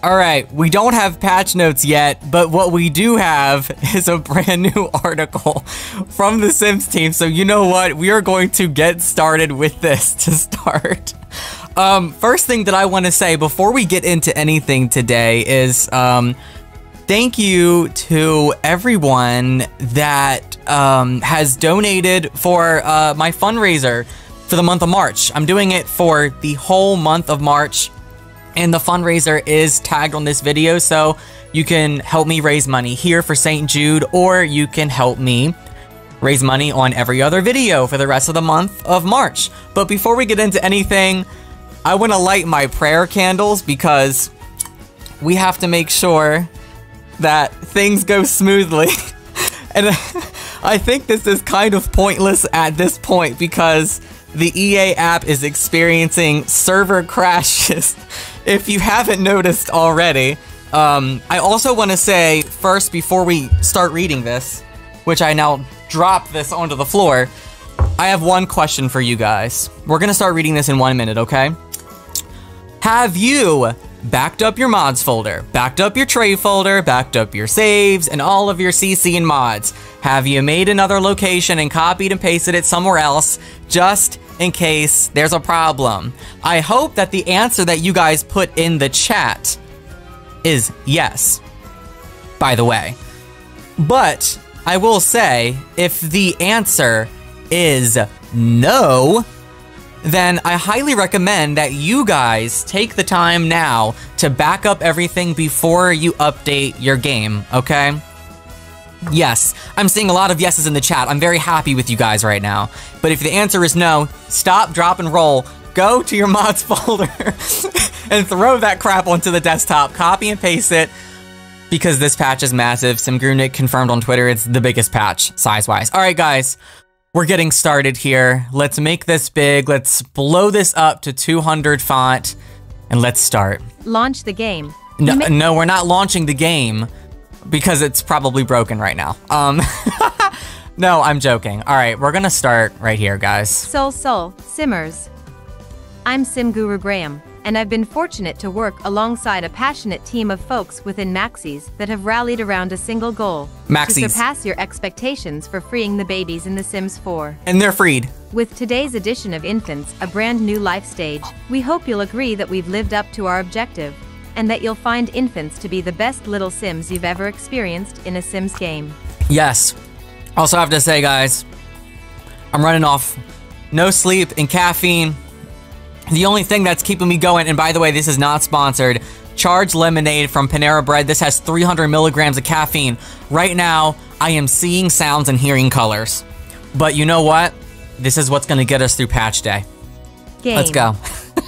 All right, we don't have patch notes yet, but what we do have is a brand new article from the Sims team. So you know what? We are going to get started with this to start. Um, first thing that I want to say before we get into anything today is um, thank you to everyone that um, has donated for uh, my fundraiser for the month of March. I'm doing it for the whole month of March and the fundraiser is tagged on this video, so you can help me raise money here for St. Jude, or you can help me raise money on every other video for the rest of the month of March. But before we get into anything, I want to light my prayer candles because we have to make sure that things go smoothly. and I think this is kind of pointless at this point because the EA app is experiencing server crashes if you haven't noticed already. Um, I also want to say first, before we start reading this, which I now drop this onto the floor, I have one question for you guys. We're going to start reading this in one minute, okay? Have you backed up your mods folder, backed up your tray folder, backed up your saves, and all of your CC and mods? Have you made another location and copied and pasted it somewhere else just in case there's a problem? I hope that the answer that you guys put in the chat is yes, by the way. But I will say, if the answer is no, then I highly recommend that you guys take the time now to back up everything before you update your game, okay? Yes, I'm seeing a lot of yeses in the chat. I'm very happy with you guys right now. But if the answer is no, stop, drop, and roll. Go to your mods folder and throw that crap onto the desktop. Copy and paste it because this patch is massive. SimGuruNick confirmed on Twitter it's the biggest patch size-wise. All right, guys, we're getting started here. Let's make this big. Let's blow this up to 200 font and let's start. Launch the game. No, no, we're not launching the game because it's probably broken right now. Um, no, I'm joking. All right, we're gonna start right here, guys. Sul Sul, Simmers. I'm Sim Guru Graham, and I've been fortunate to work alongside a passionate team of folks within Maxis that have rallied around a single goal. Maxis. To surpass your expectations for freeing the babies in The Sims 4. And they're freed. With today's edition of Infants, a brand new life stage, we hope you'll agree that we've lived up to our objective and that you'll find infants to be the best little Sims you've ever experienced in a Sims game. Yes. Also have to say, guys, I'm running off no sleep and caffeine. The only thing that's keeping me going, and by the way, this is not sponsored, Charged Lemonade from Panera Bread. This has 300 milligrams of caffeine. Right now, I am seeing sounds and hearing colors. But you know what? This is what's going to get us through patch day. Game. Let's go.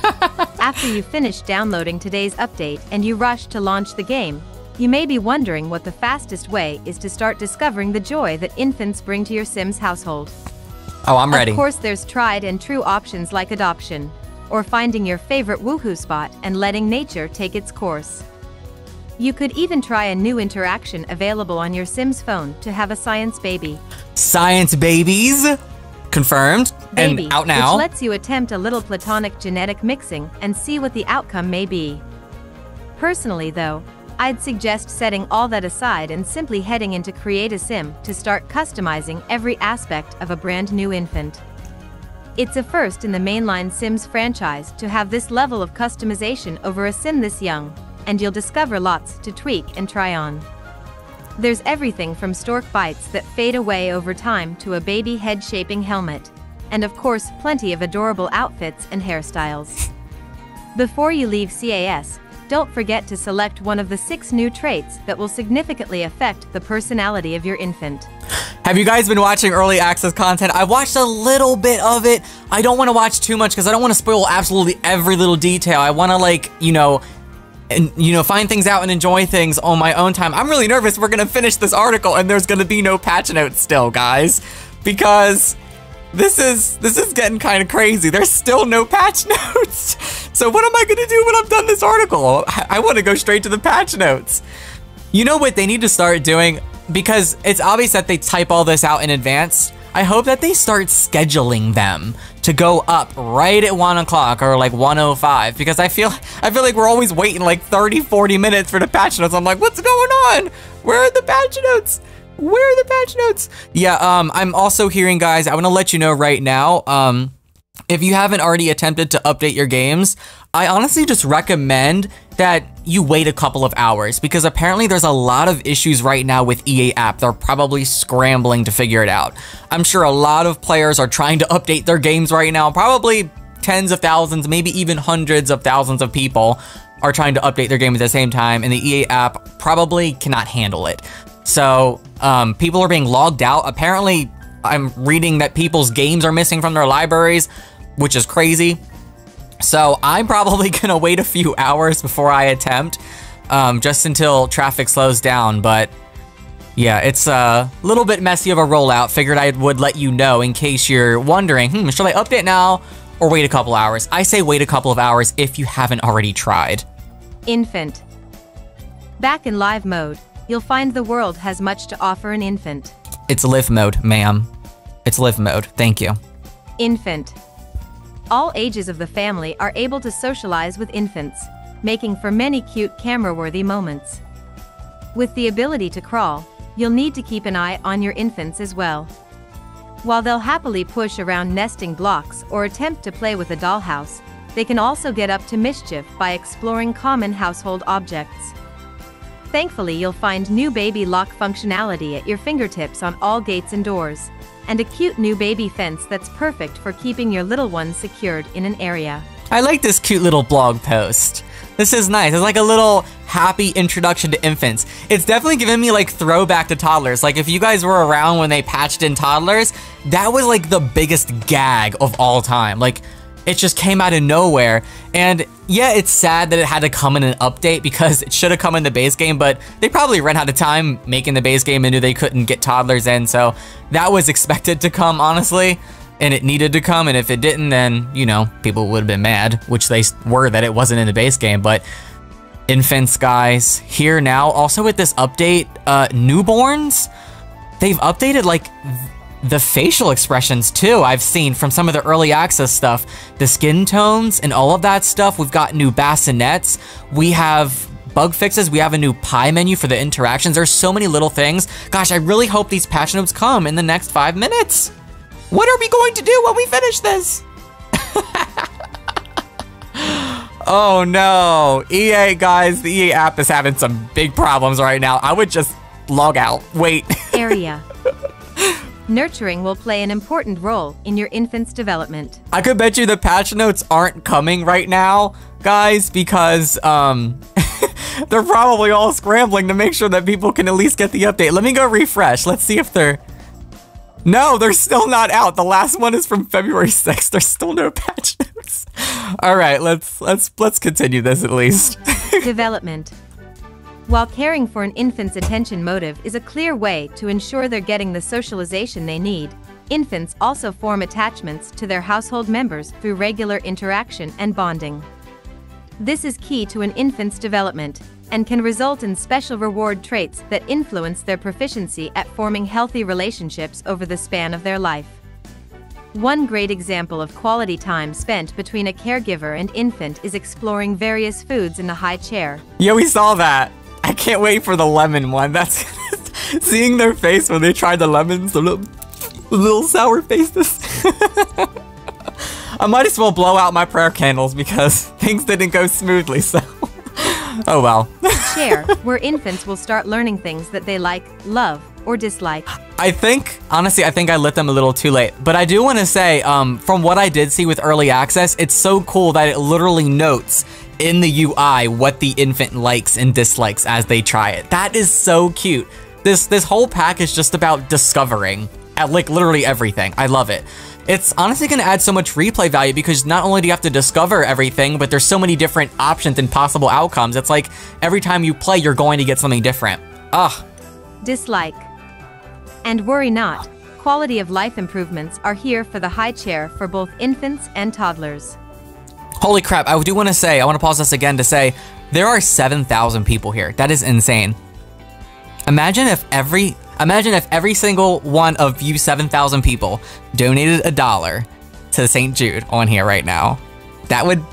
After you finish downloading today's update and you rush to launch the game, you may be wondering what the fastest way is to start discovering the joy that infants bring to your Sims household. Oh, I'm ready. Of course, there's tried and true options like adoption, or finding your favorite woohoo spot and letting nature take its course. You could even try a new interaction available on your Sims phone to have a science baby. Science babies? Confirmed Baby, and out now. Which lets you attempt a little platonic genetic mixing and see what the outcome may be. Personally though, I'd suggest setting all that aside and simply heading into Create a Sim to start customizing every aspect of a brand new infant. It's a first in the mainline Sims franchise to have this level of customization over a sim this young, and you'll discover lots to tweak and try on. There's everything from stork bites that fade away over time to a baby head shaping helmet. And of course, plenty of adorable outfits and hairstyles. Before you leave CAS, don't forget to select one of the six new traits that will significantly affect the personality of your infant. Have you guys been watching early access content? I watched a little bit of it. I don't want to watch too much because I don't want to spoil absolutely every little detail. I want to like, you know, and you know find things out and enjoy things on my own time. I'm really nervous we're gonna finish this article and there's gonna be no patch notes still, guys, because this is this is getting kind of crazy. There's still no patch notes. So what am I gonna do when I'm done this article? Oh, I, I want to go straight to the patch notes. You know what they need to start doing because it's obvious that they type all this out in advance. I hope that they start scheduling them to go up right at one o'clock or like 105 because I feel I feel like we're always waiting like 30, 40 minutes for the patch notes. I'm like, what's going on? Where are the patch notes? Where are the patch notes? Yeah, um, I'm also hearing, guys, I want to let you know right now, um, if you haven't already attempted to update your games, I honestly just recommend that you wait a couple of hours because apparently there's a lot of issues right now with EA app. They're probably scrambling to figure it out. I'm sure a lot of players are trying to update their games right now, probably tens of thousands, maybe even hundreds of thousands of people are trying to update their game at the same time, and the EA app probably cannot handle it. So um, people are being logged out. Apparently, I'm reading that people's games are missing from their libraries, which is crazy. So I'm probably gonna wait a few hours before I attempt, um, just until traffic slows down. But yeah, it's a little bit messy of a rollout. Figured I would let you know in case you're wondering, hmm, should I update now or wait a couple hours? I say wait a couple of hours if you haven't already tried. Infant. Back in live mode, you'll find the world has much to offer an infant. It's live mode, ma'am. It's live mode. Thank you. Infant. All ages of the family are able to socialize with infants, making for many cute camera-worthy moments. With the ability to crawl, you'll need to keep an eye on your infants as well. While they'll happily push around nesting blocks or attempt to play with a dollhouse, they can also get up to mischief by exploring common household objects. Thankfully, you'll find new baby lock functionality at your fingertips on all gates and doors, and a cute new baby fence that's perfect for keeping your little ones secured in an area. I like this cute little blog post. This is nice. It's like a little happy introduction to infants. It's definitely giving me like throwback to toddlers. Like if you guys were around when they patched in toddlers, that was like the biggest gag of all time. Like it just came out of nowhere. And yeah, it's sad that it had to come in an update because it should have come in the base game, but they probably ran out of time making the base game and knew they couldn't get toddlers in. So that was expected to come, honestly, and it needed to come. And if it didn't, then, you know, people would have been mad, which they were that it wasn't in the base game. But infants, guys, here now. Also with this update, uh, newborns, they've updated like the facial expressions too I've seen from some of the early access stuff. The skin tones and all of that stuff. We've got new bassinets. We have bug fixes. We have a new pie menu for the interactions. There's so many little things. Gosh, I really hope these patch notes come in the next five minutes. What are we going to do when we finish this? oh no, EA guys, the EA app is having some big problems right now. I would just log out. Wait. Area. Nurturing will play an important role in your infant's development. I could bet you the patch notes aren't coming right now, guys, because um, they're probably all scrambling to make sure that people can at least get the update. Let me go refresh. Let's see if they're... No, they're still not out. The last one is from February 6th. There's still no patch notes. All right, let's let's let's continue this at least. Development. While caring for an infant's attention motive is a clear way to ensure they're getting the socialization they need, infants also form attachments to their household members through regular interaction and bonding. This is key to an infant's development and can result in special reward traits that influence their proficiency at forming healthy relationships over the span of their life. One great example of quality time spent between a caregiver and infant is exploring various foods in the high chair. Yeah, we saw that. I can't wait for the lemon one. That's seeing their face when they try the lemons, the little, little sour faces. I might as well blow out my prayer candles because things didn't go smoothly, so. oh well. Share, where infants will start learning things that they like, love, or dislike. I think, honestly, I think I lit them a little too late. But I do want to say, um, from what I did see with early access, it's so cool that it literally notes in the UI what the infant likes and dislikes as they try it. That is so cute. This this whole pack is just about discovering at like literally everything. I love it. It's honestly gonna add so much replay value because not only do you have to discover everything, but there's so many different options and possible outcomes. It's like every time you play, you're going to get something different. Ugh. Dislike. And worry not, quality of life improvements are here for the high chair for both infants and toddlers. Holy crap, I do want to say, I want to pause this again to say, there are 7,000 people here. That is insane. Imagine if every, Imagine if every single one of you 7,000 people donated a dollar to St. Jude on here right now. That would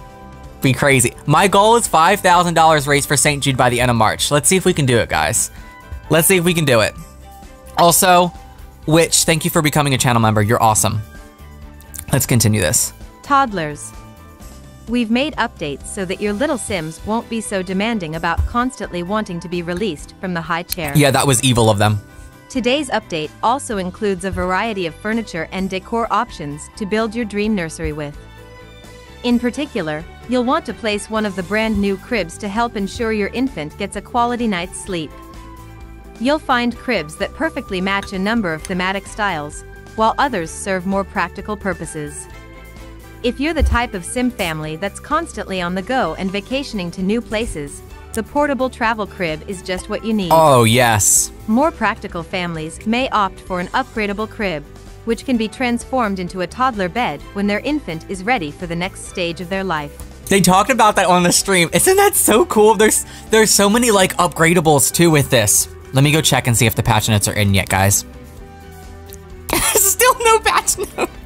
be crazy. My goal is $5,000 raised for St. Jude by the end of March. Let's see if we can do it, guys. Let's see if we can do it. Also, Witch, thank you for becoming a channel member. You're awesome. Let's continue this. Toddlers. We've made updates so that your little Sims won't be so demanding about constantly wanting to be released from the high chair. Yeah, that was evil of them. Today's update also includes a variety of furniture and decor options to build your dream nursery with. In particular, you'll want to place one of the brand new cribs to help ensure your infant gets a quality night's sleep. You'll find cribs that perfectly match a number of thematic styles, while others serve more practical purposes. If you're the type of sim family that's constantly on the go and vacationing to new places, the portable travel crib is just what you need. Oh, yes. More practical families may opt for an upgradable crib, which can be transformed into a toddler bed when their infant is ready for the next stage of their life. They talked about that on the stream. Isn't that so cool? There's there's so many like upgradables too with this. Let me go check and see if the patch notes are in yet, guys. Still no patch notes.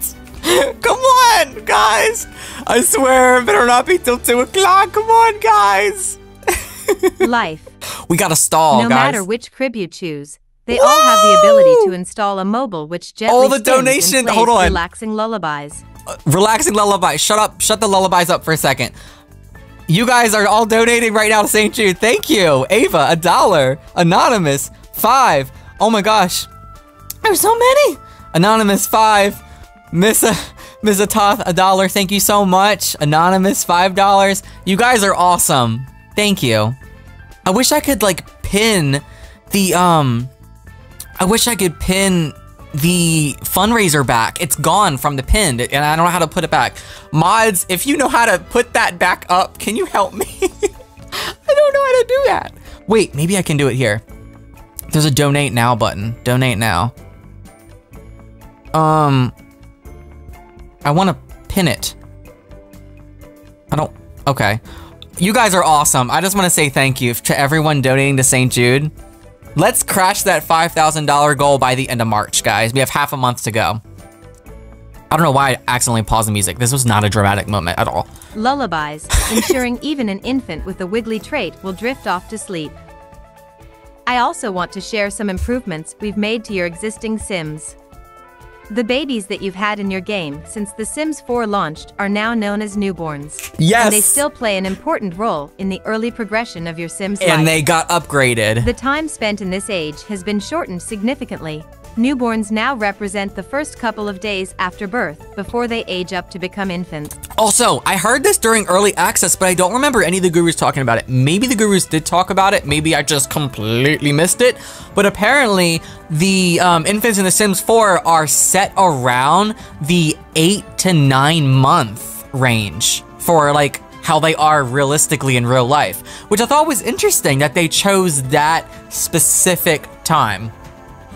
Come on, guys. I swear, it better not be till 2 o'clock. Come on, guys. Life. We got to stall, no guys. matter which crib you choose, they all have the ability to install a mobile which gently All the donation- hold on. relaxing lullabies. Uh, relaxing lullaby. Shut up. Shut the lullabies up for a second. You guys are all donating right now to St. Jude. Thank you. Ava, a dollar. Anonymous, five. Oh my gosh. There's so many. Anonymous, five. Miss a Toth, a dollar. Thank you so much. Anonymous, five dollars. You guys are awesome. Thank you. I wish I could like pin the um I wish I could pin the fundraiser back. It's gone from the pinned, and I don't know how to put it back. Mods, if you know how to put that back up, can you help me? I don't know how to do that. Wait, maybe I can do it here. There's a donate now button. Donate now. Um, I want to pin it. I don't. Okay. You guys are awesome. I just want to say thank you to everyone donating to St. Jude. Let's crash that $5,000 goal by the end of March, guys. We have half a month to go. I don't know why I accidentally paused the music. This was not a dramatic moment at all. Lullabies, ensuring even an infant with a wiggly trait will drift off to sleep. I also want to share some improvements we've made to your existing Sims. The babies that you've had in your game since The Sims 4 launched are now known as newborns. Yes. And they still play an important role in the early progression of your Sims life. And they got upgraded. The time spent in this age has been shortened significantly. Newborns now represent the first couple of days after birth before they age up to become infants. Also, I heard this during early access, but I don't remember any of the gurus talking about it. Maybe the gurus did talk about it. Maybe I just completely missed it. But apparently, the um, infants in The Sims 4 are set around the eight to nine month range for like how they are realistically in real life, which I thought was interesting that they chose that specific time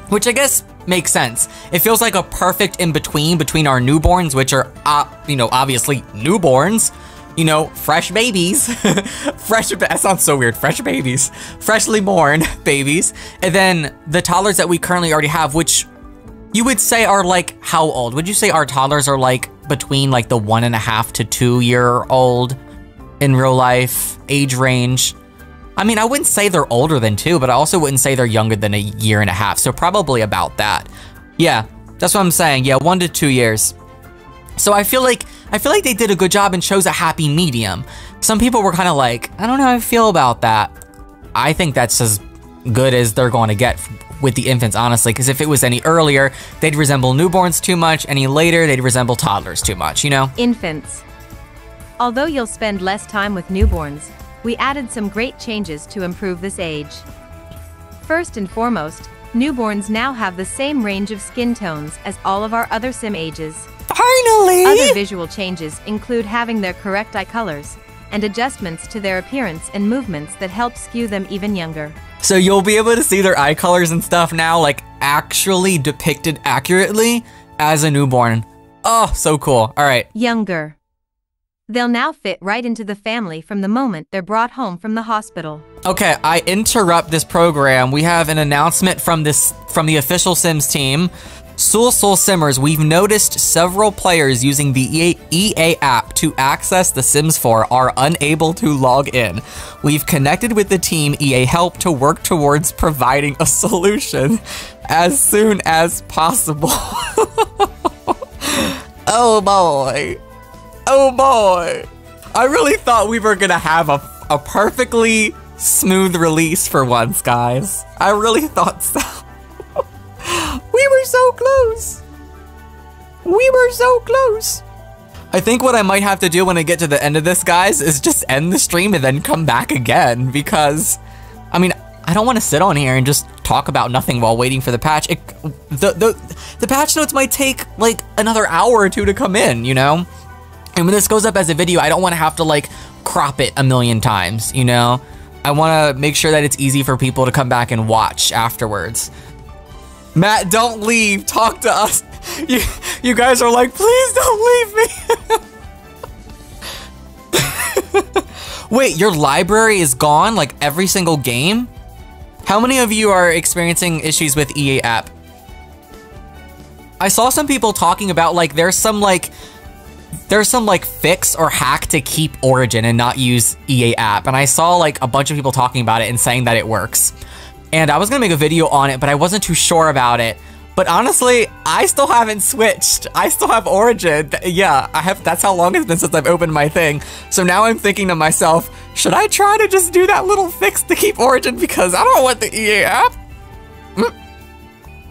which I guess makes sense. It feels like a perfect in between between our newborns, which are, uh, you know, obviously newborns, you know, fresh babies, fresh. That sounds so weird. Fresh babies, freshly born babies, and then the toddlers that we currently already have, which you would say are like how old? Would you say our toddlers are like between like the one and a half to two year old in real life age range? I mean, I wouldn't say they're older than two, but I also wouldn't say they're younger than a year and a half. So probably about that. Yeah, that's what I'm saying. Yeah, one to two years. So I feel like I feel like they did a good job and chose a happy medium. Some people were kind of like, I don't know how I feel about that. I think that's as good as they're going to get with the infants, honestly. Because if it was any earlier, they'd resemble newborns too much. Any later, they'd resemble toddlers too much. You know? Infants. Although you'll spend less time with newborns, we added some great changes to improve this age. First and foremost, newborns now have the same range of skin tones as all of our other sim ages. Finally. Other visual changes include having their correct eye colors and adjustments to their appearance and movements that help skew them even younger. So you'll be able to see their eye colors and stuff now, like actually depicted accurately as a newborn. Oh, so cool. All right. Younger. They'll now fit right into the family from the moment they're brought home from the hospital. Okay, I interrupt this program. We have an announcement from this from the official Sims team. Sul Sul Simmers, we've noticed several players using the EA, EA app to access The Sims 4 are unable to log in. We've connected with the team EA Help to work towards providing a solution as soon as possible. oh boy. Oh boy. I really thought we were gonna have a, a perfectly smooth release for once, guys. I really thought so. we were so close. We were so close. I think what I might have to do when I get to the end of this, guys, is just end the stream and then come back again because, I mean, I don't want to sit on here and just talk about nothing while waiting for the patch. It, the, the, the patch notes might take like another hour or two to come in, you know? And when this goes up as a video, I don't want to have to like crop it a million times, you know? I want to make sure that it's easy for people to come back and watch afterwards. Matt, don't leave. Talk to us. You, you guys are like, please don't leave me. Wait, your library is gone? Like every single game? How many of you are experiencing issues with EA app? I saw some people talking about like there's some like there's some like fix or hack to keep Origin and not use EA app. And I saw like a bunch of people talking about it and saying that it works. And I was gonna make a video on it, but I wasn't too sure about it. But honestly, I still haven't switched. I still have Origin. Yeah, I have. That's how long it's been since I've opened my thing. So now I'm thinking to myself, should I try to just do that little fix to keep Origin because I don't want the EA app. Mm.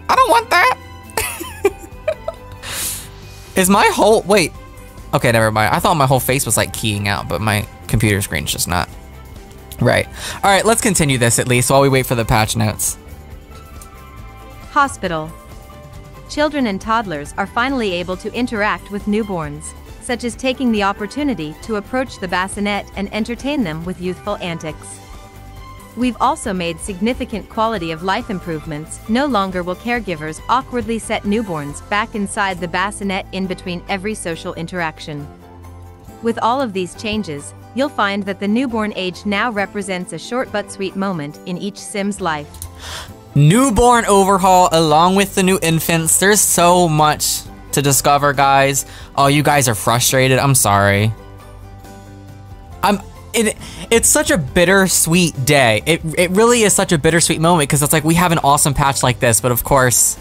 I don't want that. Is my whole wait? Okay, never mind. I thought my whole face was like keying out, but my computer screen's just not. Right. All right, let's continue this at least while we wait for the patch notes. Hospital. Children and toddlers are finally able to interact with newborns, such as taking the opportunity to approach the bassinet and entertain them with youthful antics. We've also made significant quality of life improvements. No longer will caregivers awkwardly set newborns back inside the bassinet in between every social interaction. With all of these changes, you'll find that the newborn age now represents a short but sweet moment in each Sim's life. Newborn overhaul along with the new infants. There's so much to discover, guys. Oh, you guys are frustrated. I'm sorry. I'm it, it's such a bittersweet day. It, it really is such a bittersweet moment because it's like we have an awesome patch like this, but of course,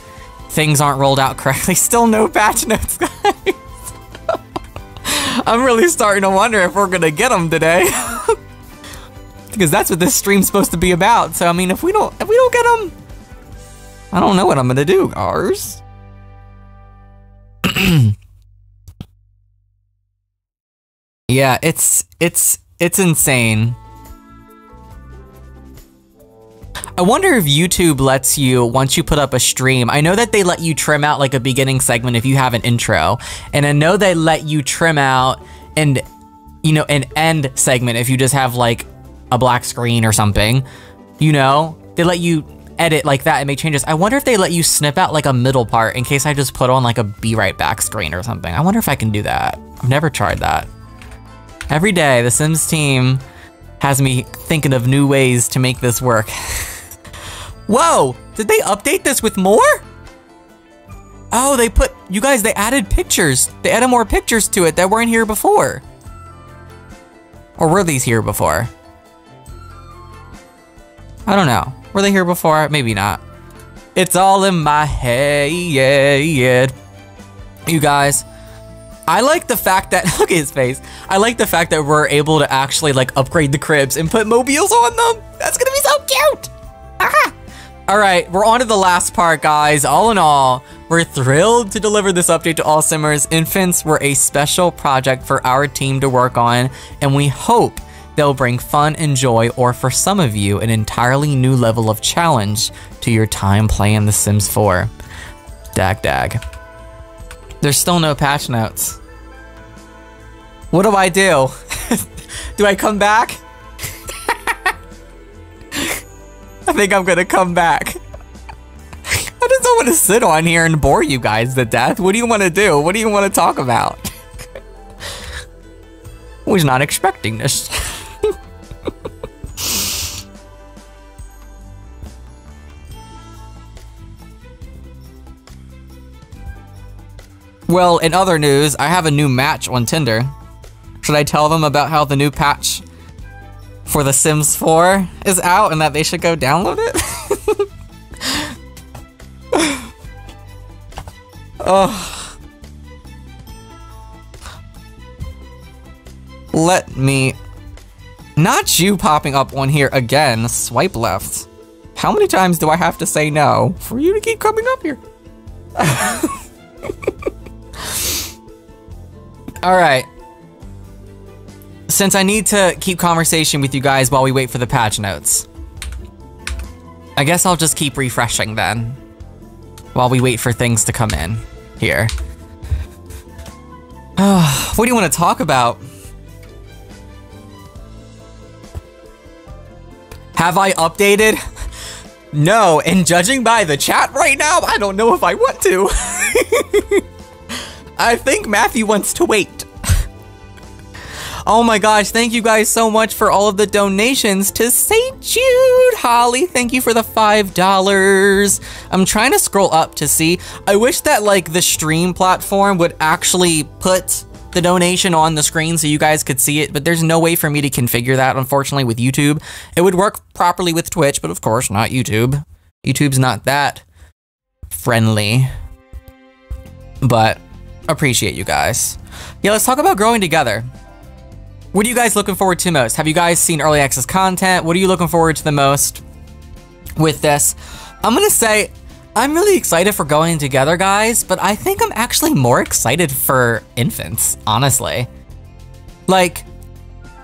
things aren't rolled out correctly. Still no patch notes, guys. I'm really starting to wonder if we're gonna get them today. because that's what this stream's supposed to be about. So I mean, if we don't, if we don't get them, I don't know what I'm gonna do, ours. yeah, it's it's it's insane. I wonder if YouTube lets you, once you put up a stream, I know that they let you trim out like a beginning segment if you have an intro. And I know they let you trim out and, you know, an end segment if you just have like a black screen or something. You know, they let you edit like that and make changes. I wonder if they let you snip out like a middle part in case I just put on like a be right back screen or something. I wonder if I can do that. I've never tried that. Every day, the Sims team has me thinking of new ways to make this work. Whoa! Did they update this with more? Oh, they put, you guys, they added pictures. They added more pictures to it that weren't here before. Or were these here before? I don't know. Were they here before? Maybe not. It's all in my head. You guys, I like the fact that, look at his face. I like the fact that we're able to actually like upgrade the cribs and put mobiles on them. That's gonna be so cute. All right, we're on to the last part, guys. All in all, we're thrilled to deliver this update to all simmers. Infants were a special project for our team to work on, and we hope they'll bring fun and joy, or for some of you, an entirely new level of challenge to your time playing The Sims 4. Dag dag. There's still no patch notes. What do I do? do I come back? I think I'm gonna come back. I just don't want to sit on here and bore you guys to death. What do you want to do? What do you want to talk about? Was not expecting this. Well, in other news, I have a new match on Tinder. Should I tell them about how the new patch for The Sims 4 is out and that they should go download it? oh. Let me... Not you popping up on here again. Swipe left. How many times do I have to say no for you to keep coming up here? All right since I need to keep conversation with you guys while we wait for the patch notes, I guess I'll just keep refreshing then while we wait for things to come in here. what do you want to talk about? Have I updated? No, and judging by the chat right now, I don't know if I want to. I think Matthew wants to wait. Oh my gosh, thank you guys so much for all of the donations to St. Jude. Holly, thank you for the $5. I'm trying to scroll up to see. I wish that like the stream platform would actually put the donation on the screen so you guys could see it, but there's no way for me to configure that, unfortunately, with YouTube. It would work properly with Twitch, but of course, not YouTube. YouTube's not that friendly. But appreciate you guys. Yeah, let's talk about growing together. What are you guys looking forward to most? Have you guys seen early access content? What are you looking forward to the most with this? I'm gonna say I'm really excited for growing together, guys, but I think I'm actually more excited for infants, honestly. Like,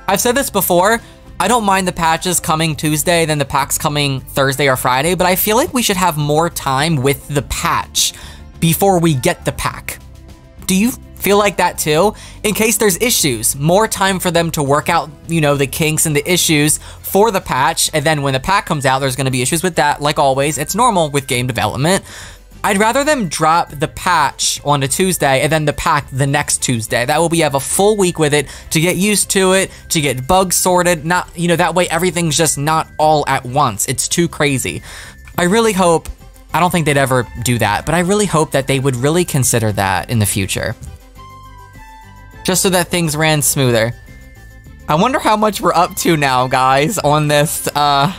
I've said this before, I don't mind the patches coming Tuesday than the packs coming Thursday or Friday, but I feel like we should have more time with the patch before we get the pack. Do you feel like that too. In case there's issues, more time for them to work out, you know, the kinks and the issues for the patch. And then when the pack comes out, there's gonna be issues with that. Like always, it's normal with game development. I'd rather them drop the patch on a Tuesday and then the pack the next Tuesday. That way we have a full week with it to get used to it, to get bugs sorted. Not, you know, that way everything's just not all at once. It's too crazy. I really hope, I don't think they'd ever do that, but I really hope that they would really consider that in the future just so that things ran smoother. I wonder how much we're up to now, guys, on this, uh,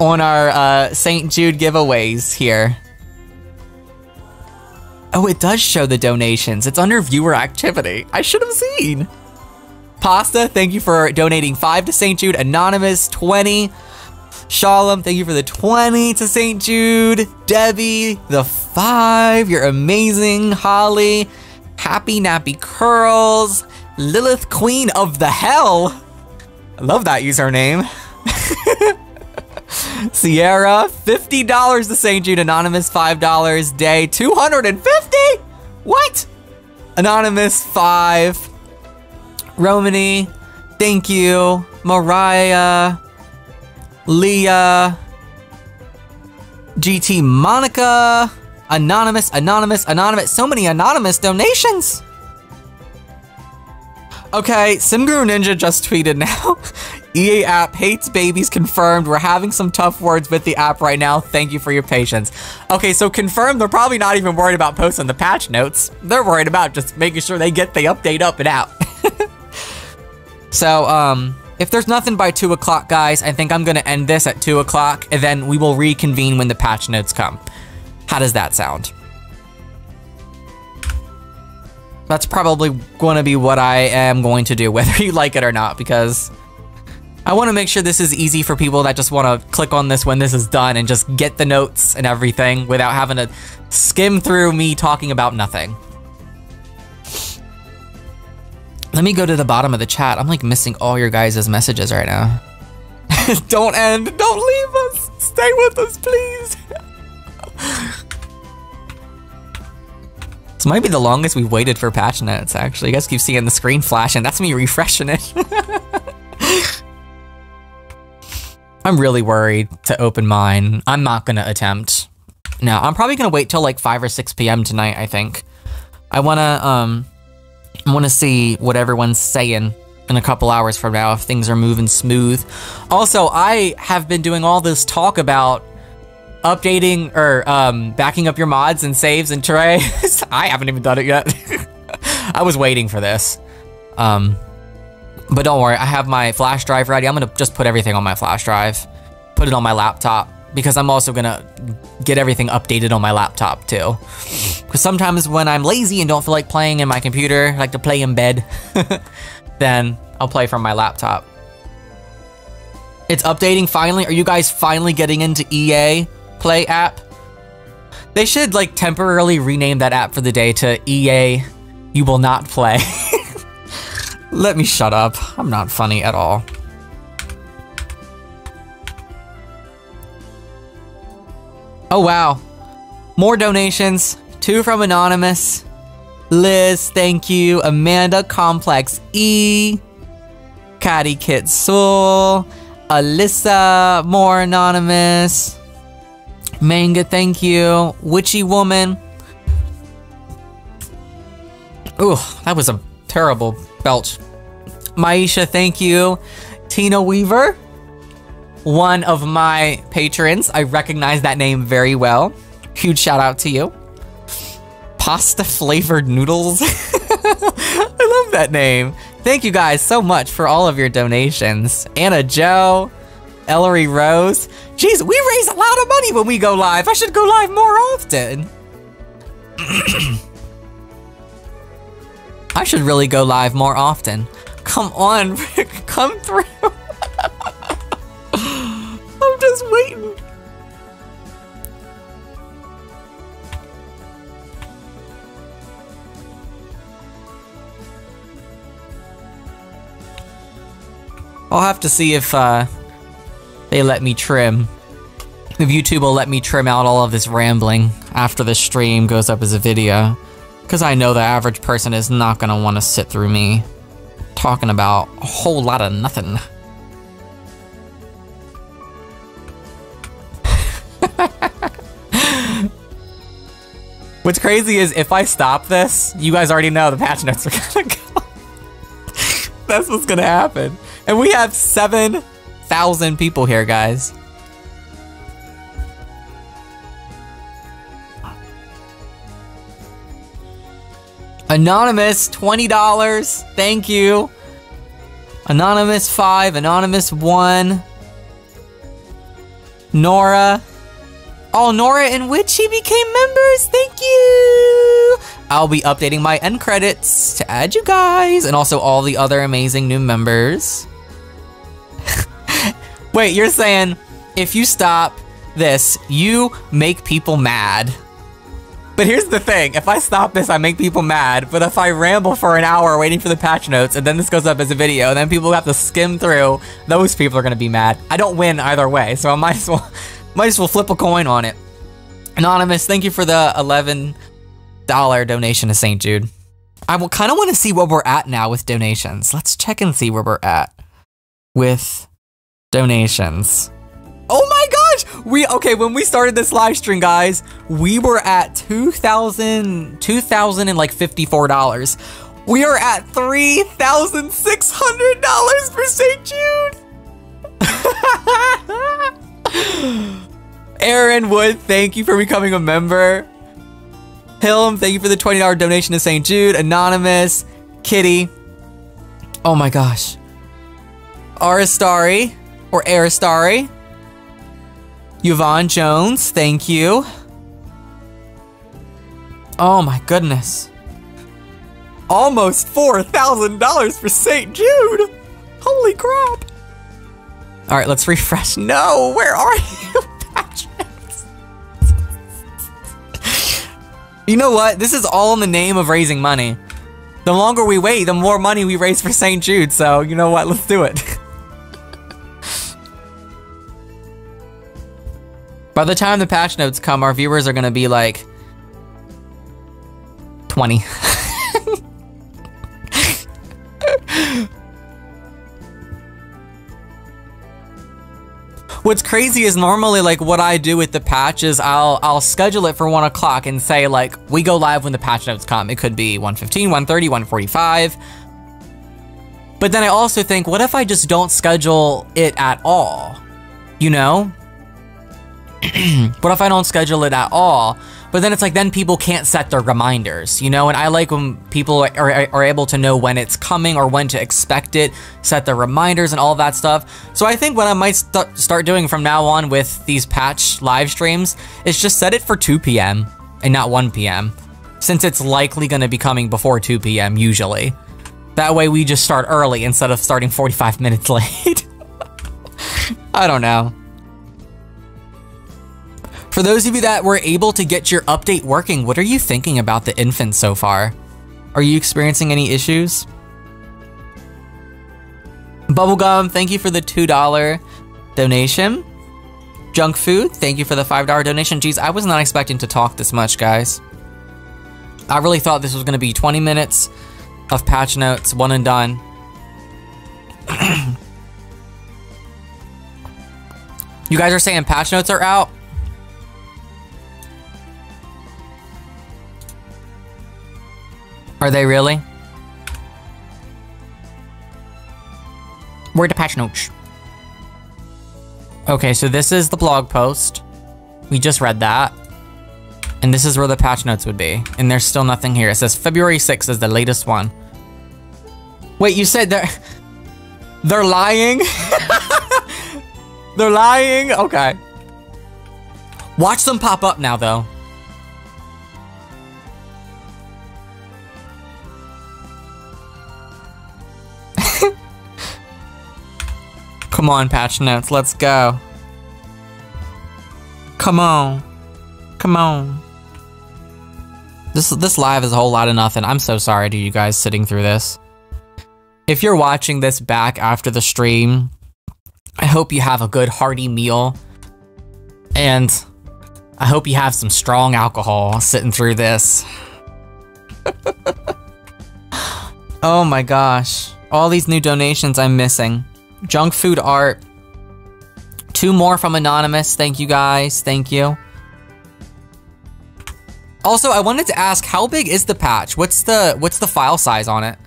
on our uh, St. Jude giveaways here. Oh, it does show the donations. It's under viewer activity. I should have seen. Pasta, thank you for donating five to St. Jude. Anonymous, 20. Shalom, thank you for the 20 to St. Jude. Debbie, the five. You're amazing. Holly, Happy Nappy Curls. Lilith, Queen of the Hell. I love that username. Sierra, $50 to St. Jude. Anonymous, $5. Day, 250 What? Anonymous, 5 Romany, thank you. Mariah, Leah, GT Monica, Anonymous, anonymous, anonymous. So many anonymous donations. Okay, SimGuru Ninja just tweeted now. EA app hates babies confirmed. We're having some tough words with the app right now. Thank you for your patience. Okay, so confirmed, they're probably not even worried about posting the patch notes. They're worried about just making sure they get the update up and out. so, um, if there's nothing by 2 o'clock, guys, I think I'm going to end this at 2 o'clock, and then we will reconvene when the patch notes come. How does that sound? That's probably going to be what I am going to do, whether you like it or not, because I want to make sure this is easy for people that just want to click on this when this is done and just get the notes and everything without having to skim through me talking about nothing. Let me go to the bottom of the chat. I'm like missing all your guys' messages right now. Don't end. Don't leave us. Stay with us, please. this might be the longest we've waited for patch notes, actually. You guys keep seeing the screen flashing. That's me refreshing it. I'm really worried to open mine. I'm not gonna attempt. No, I'm probably gonna wait till like 5 or 6 p.m. tonight, I think. I wanna, um, I want to see what everyone's saying in a couple hours from now if things are moving smooth. Also, I have been doing all this talk about updating or um, backing up your mods and saves and trays. I haven't even done it yet. I was waiting for this. Um, but don't worry, I have my flash drive ready. I'm gonna just put everything on my flash drive, put it on my laptop, because I'm also gonna get everything updated on my laptop too. Because sometimes when I'm lazy and don't feel like playing in my computer, I like to play in bed, then I'll play from my laptop. It's updating finally. Are you guys finally getting into EA Play app? They should like temporarily rename that app for the day to EA You Will Not Play. Let me shut up. I'm not funny at all. Oh, wow. More donations. Two from Anonymous. Liz, thank you. Amanda Complex E. Caddy Kit Soul. Alyssa, more Anonymous. Manga, thank you. Witchy Woman. Ooh, that was a terrible belch. Maisha, thank you. Tina Weaver, one of my patrons. I recognize that name very well. Huge shout out to you. Pasta flavored noodles. I love that name. Thank you guys so much for all of your donations. Anna Joe, Ellery Rose. Jeez, we raise a lot of money when we go live. I should go live more often. I should really go live more often. Come on, Rick, come through. Just waiting. I'll have to see if uh, they let me trim. If YouTube will let me trim out all of this rambling after the stream goes up as a video. Because I know the average person is not going to want to sit through me talking about a whole lot of nothing. What's crazy is if I stop this, you guys already know the patch notes are gonna go. That's what's gonna happen. And we have 7,000 people here, guys. Anonymous, $20. Thank you. Anonymous 5, Anonymous 1. Nora. Oh, Nora and Witchy became members. Thank you. I'll be updating my end credits to add you guys and also all the other amazing new members. Wait, you're saying if you stop this, you make people mad. But here's the thing, if I stop this, I make people mad, but if I ramble for an hour waiting for the patch notes, and then this goes up as a video, and then people have to skim through, those people are gonna be mad. I don't win either way, so I might as well, might as well flip a coin on it. Anonymous, thank you for the $11 donation to St. Jude. I will kind of want to see what we're at now with donations. Let's check and see where we're at with donations. Oh my gosh! We okay, when we started this live stream, guys, we were at 2000 2000 and like $54. We are at $3,600 for St. Jude. Aaron Wood, thank you for becoming a member. Hilm, thank you for the $20 donation to St. Jude. Anonymous, Kitty. Oh my gosh. Aristari, or Aristari. Yvonne Jones, thank you. Oh my goodness. Almost $4,000 for St. Jude. Holy crap. All right, let's refresh. No, where are you, you know what? This is all in the name of raising money. The longer we wait, the more money we raise for St. Jude. So, you know what? Let's do it. By the time the patch notes come, our viewers are gonna be like 20. What's crazy is normally like what I do with the patch is I'll I'll schedule it for one o'clock and say like we go live when the patch notes come. It could be 115, 130, 145. But then I also think, what if I just don't schedule it at all? You know? what if I don't schedule it at all? But then it's like, then people can't set their reminders, you know? And I like when people are, are, are able to know when it's coming or when to expect it, set their reminders and all that stuff. So I think what I might st start doing from now on with these patch live streams is just set it for 2 p.m. and not 1 p.m. Since it's likely going to be coming before 2 p.m. usually. That way we just start early instead of starting 45 minutes late. I don't know. For those of you that were able to get your update working, what are you thinking about the infant so far? Are you experiencing any issues? Bubblegum, thank you for the $2 donation. Junk Food, thank you for the $5 donation. Geez, I was not expecting to talk this much, guys. I really thought this was going to be 20 minutes of patch notes, one and done. you guys are saying patch notes are out? Are they really? Where the patch notes? Okay, so this is the blog post. We just read that. And this is where the patch notes would be. And there's still nothing here. It says February 6th is the latest one. Wait, you said they're... They're lying? they're lying? Okay. Watch them pop up now, though. Come on, patch notes, let's go. Come on. Come on. This this live is a whole lot of nothing. I'm so sorry to you guys sitting through this. If you're watching this back after the stream, I hope you have a good hearty meal. And I hope you have some strong alcohol sitting through this. oh my gosh. All these new donations I'm missing. Junk food art. Two more from Anonymous. Thank you guys. Thank you. Also, I wanted to ask, how big is the patch? What's the what's the file size on it?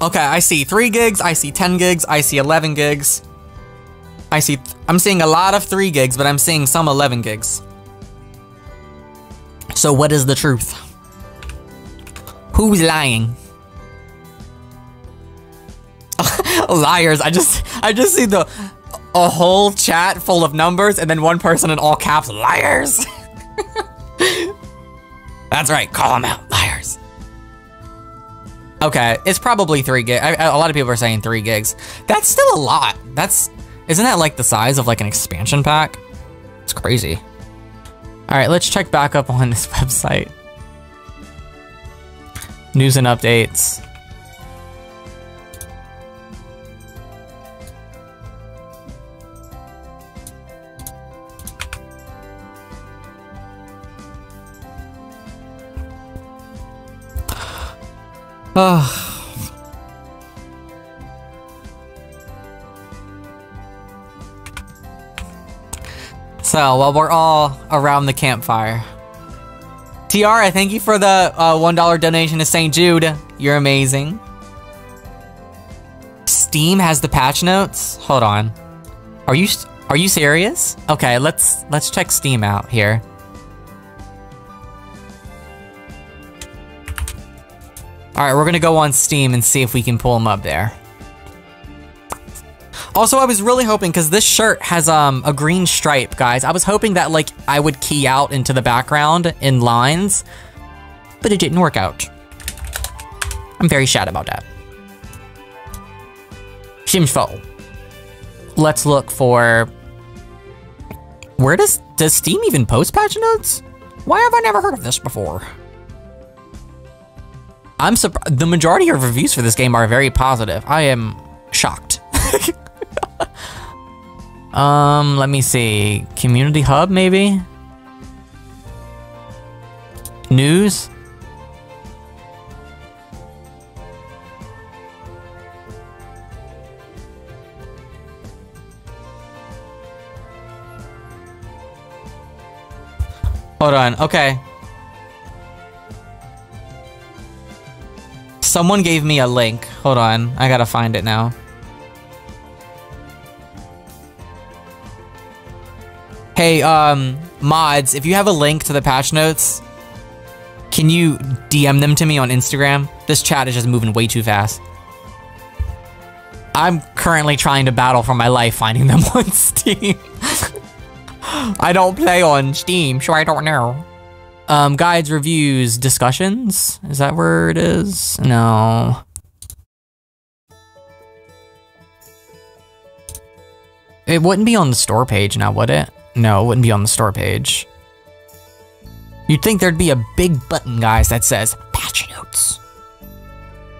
Okay, I see 3 gigs, I see 10 gigs, I see 11 gigs. I see, I'm seeing a lot of 3 gigs, but I'm seeing some 11 gigs. So what is the truth? Who's lying? Liars, I just, I just see the, a whole chat full of numbers and then one person in all caps, liars. That's right, call them out, liars. Okay, it's probably three gigs. A lot of people are saying three gigs. That's still a lot. That's, isn't that like the size of like an expansion pack? It's crazy. All right, let's check back up on this website. News and updates. Ah. So, while we're all around the campfire. Tiara, thank you for the uh, $1 donation to St. Jude. You're amazing. Steam has the patch notes? Hold on. Are you are you serious? Okay, let's let's check Steam out here. All right, we're gonna go on Steam and see if we can pull them up there. Also, I was really hoping, because this shirt has um a green stripe, guys. I was hoping that, like, I would key out into the background in lines, but it didn't work out. I'm very sad about that. Shimfo. Let's look for... Where does... Does Steam even post patch notes? Why have I never heard of this before? I'm surprised. The majority of reviews for this game are very positive. I am shocked. um, let me see. Community Hub, maybe? News? Hold on, okay. Someone gave me a link. Hold on, I gotta find it now. Hey, um, mods, if you have a link to the patch notes, can you DM them to me on Instagram? This chat is just moving way too fast. I'm currently trying to battle for my life finding them on Steam. I don't play on Steam, so I don't know. Um, guides, reviews, discussions? Is that where it is? No. It wouldn't be on the store page now, would it? No, it wouldn't be on the store page. You'd think there'd be a big button, guys, that says patch notes.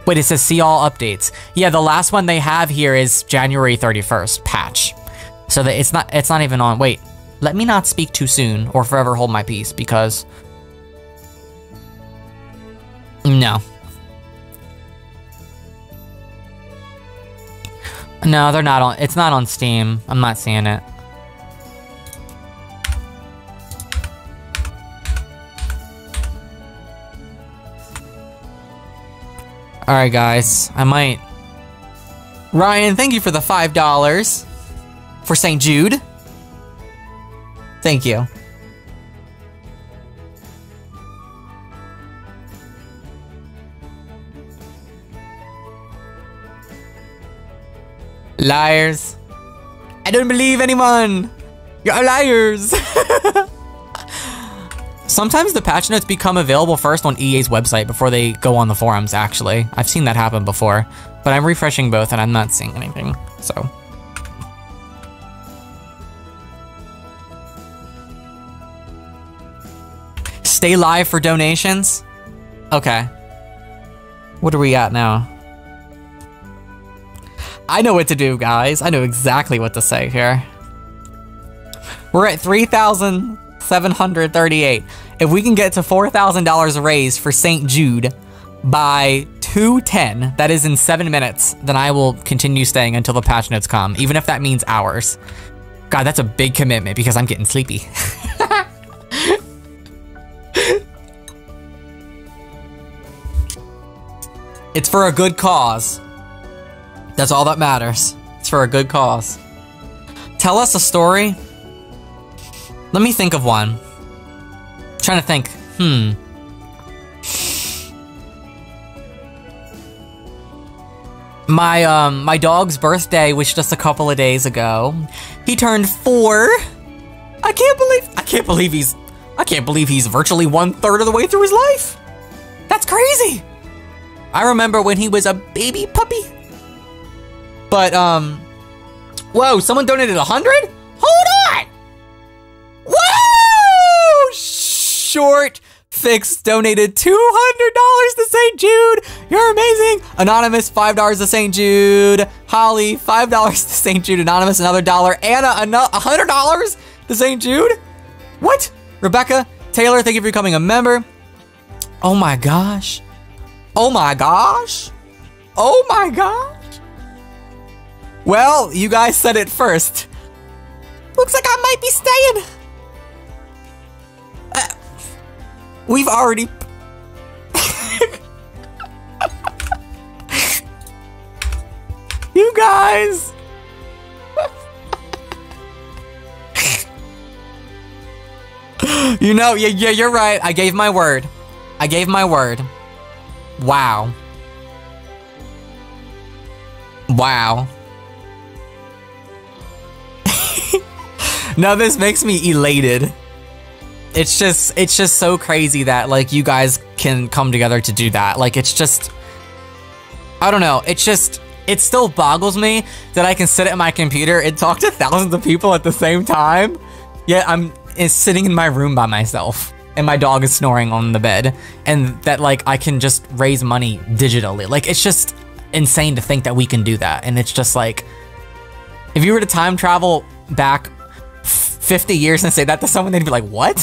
Wait, it says see all updates. Yeah, the last one they have here is January 31st, patch. So that it's not it's not even on. Wait, let me not speak too soon or forever hold my peace because no. No, they're not on. It's not on Steam. I'm not seeing it. Alright, guys. I might... Ryan, thank you for the $5 for St. Jude. Thank you. Liars. I don't believe anyone. You're liars. Sometimes the patch notes become available first on EA's website before they go on the forums, actually. I've seen that happen before. But I'm refreshing both and I'm not seeing anything, so. Stay live for donations? Okay. What are we at now? I know what to do, guys. I know exactly what to say here. We're at 3,738. If we can get to $4,000 raised for St. Jude by 210, that is in seven minutes, then I will continue staying until the patch notes come, even if that means hours. God, that's a big commitment because I'm getting sleepy. it's for a good cause. That's all that matters. It's for a good cause. Tell us a story. Let me think of one. I'm trying to think. Hmm. My um my dog's birthday was just a couple of days ago. He turned four. I can't believe I can't believe he's I can't believe he's virtually one third of the way through his life. That's crazy. I remember when he was a baby puppy. But, um, whoa, someone donated a hundred? Hold on! Short Fix donated $200 to St. Jude. You're amazing. Anonymous, $5 to St. Jude. Holly, $5 to St. Jude. Anonymous, another dollar. Anna, $100 to St. Jude. What? Rebecca, Taylor, thank you for becoming a member. Oh my gosh. Oh my gosh. Oh my gosh. Well, you guys said it first. Looks like I might be staying. Uh, we've already... you guys! you know, yeah, yeah, you're right. I gave my word. I gave my word. Wow. Wow. now this makes me elated. It's just, it's just so crazy that like you guys can come together to do that. Like it's just, I don't know. It's just, it still boggles me that I can sit at my computer and talk to thousands of people at the same time. Yet I'm sitting in my room by myself and my dog is snoring on the bed and that like I can just raise money digitally. Like it's just insane to think that we can do that. And it's just like, if you were to time travel back 50 years and say that to someone, they'd be like, what?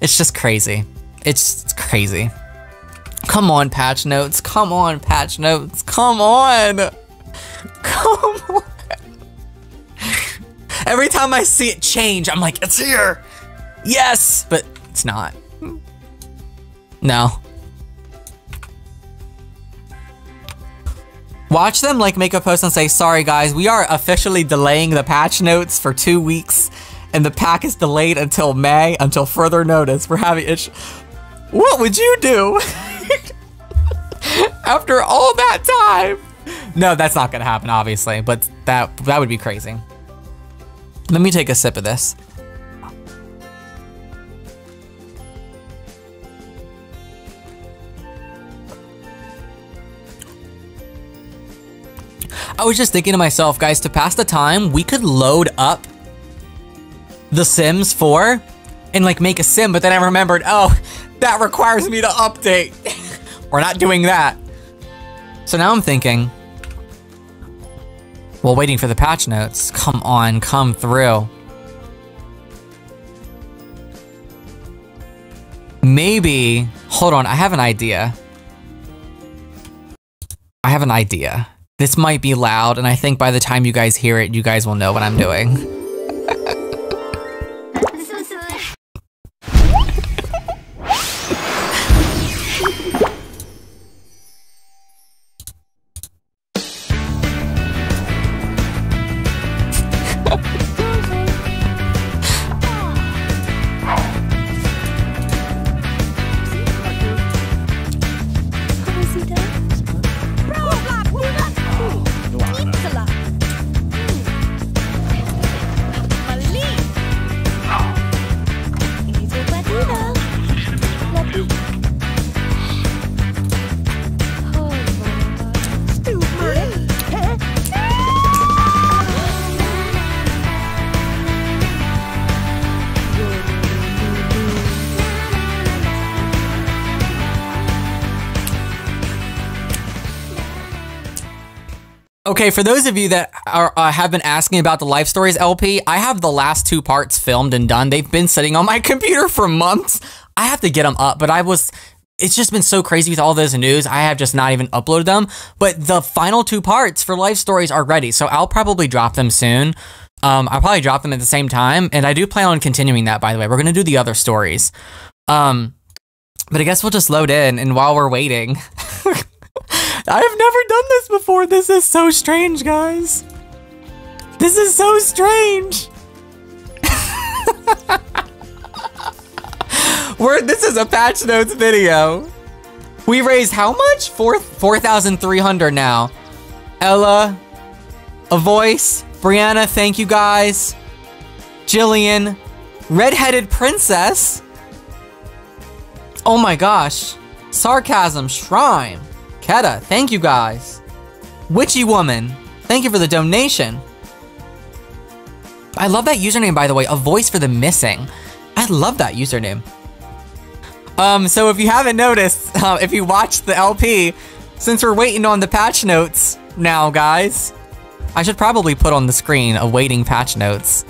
It's just crazy. It's crazy. Come on, patch notes. Come on, patch notes. Come on. Come on. Every time I see it change, I'm like, it's here. Yes, but it's not. No. Watch them like make a post and say, sorry guys, we are officially delaying the patch notes for two weeks and the pack is delayed until May, until further notice. We're having it. What would you do after all that time? No, that's not gonna happen, obviously, but that that would be crazy. Let me take a sip of this. I was just thinking to myself, guys, to pass the time, we could load up The Sims 4 and like make a sim, but then I remembered, oh, that requires me to update. We're not doing that. So now I'm thinking, well, waiting for the patch notes. Come on, come through. Maybe, hold on, I have an idea. I have an idea. This might be loud, and I think by the time you guys hear it, you guys will know what I'm doing. Okay, for those of you that are, uh, have been asking about the Life Stories LP, I have the last two parts filmed and done. They've been sitting on my computer for months. I have to get them up, but I was it's just been so crazy with all this news. I have just not even uploaded them. But the final two parts for Life Stories are ready, so I'll probably drop them soon. Um, I'll probably drop them at the same time, and I do plan on continuing that. By the way, we're gonna do the other stories. Um, but I guess we'll just load in, and while we're waiting. I've never done this before. This is so strange, guys. This is so strange. We're, this is a patch notes video. We raised how much? Four, 4,300 now. Ella, a voice, Brianna, thank you guys. Jillian, redheaded princess. Oh my gosh. Sarcasm, shrine. Keta, thank you guys. Witchy Woman, thank you for the donation. I love that username, by the way, a voice for the missing. I love that username. Um, so if you haven't noticed, uh, if you watched the LP, since we're waiting on the patch notes now, guys, I should probably put on the screen awaiting patch notes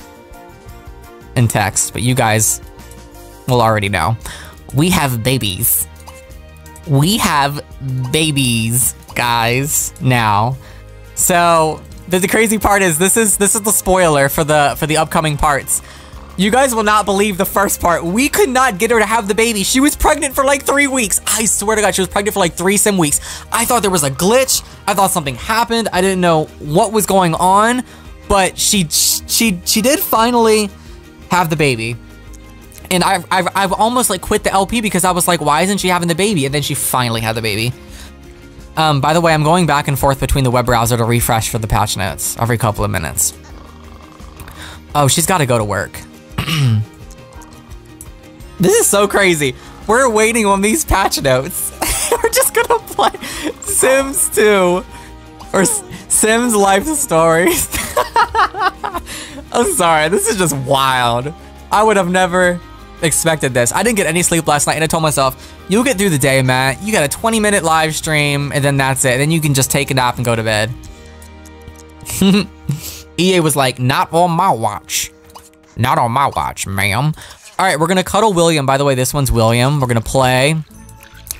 in text, but you guys will already know. We have babies we have babies, guys, now. So the, the, crazy part is this is this is the spoiler for the for the upcoming parts. You guys will not believe the first part. We could not get her to have the baby. She was pregnant for like three weeks. I swear to God, she was pregnant for like three some weeks. I thought there was a glitch. I thought something happened. I didn't know what was going on, but she she she did finally have the baby and I've, I've, I've almost like quit the LP because I was like, why isn't she having the baby? And then she finally had the baby. Um, by the way, I'm going back and forth between the web browser to refresh for the patch notes every couple of minutes. Oh, she's got to go to work. this is so crazy. We're waiting on these patch notes. We're just gonna play Sims 2 or Sims Life Stories. I'm sorry, this is just wild. I would have never expected this. I didn't get any sleep last night and I told myself, you'll get through the day, man. You got a 20 minute live stream and then that's it. Then you can just take a nap and go to bed. EA was like, not on my watch. Not on my watch, ma'am. All right, we're gonna cuddle William. By the way, this one's William. We're gonna play.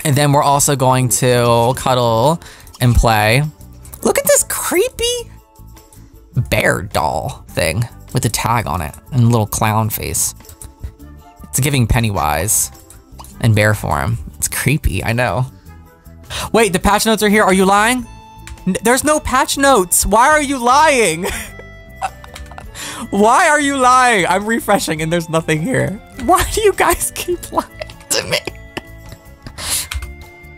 And then we're also going to cuddle and play. Look at this creepy bear doll thing with a tag on it and a little clown face. It's giving Pennywise in bear form. It's creepy, I know. Wait, the patch notes are here. Are you lying? N there's no patch notes. Why are you lying? Why are you lying? I'm refreshing and there's nothing here. Why do you guys keep lying to me?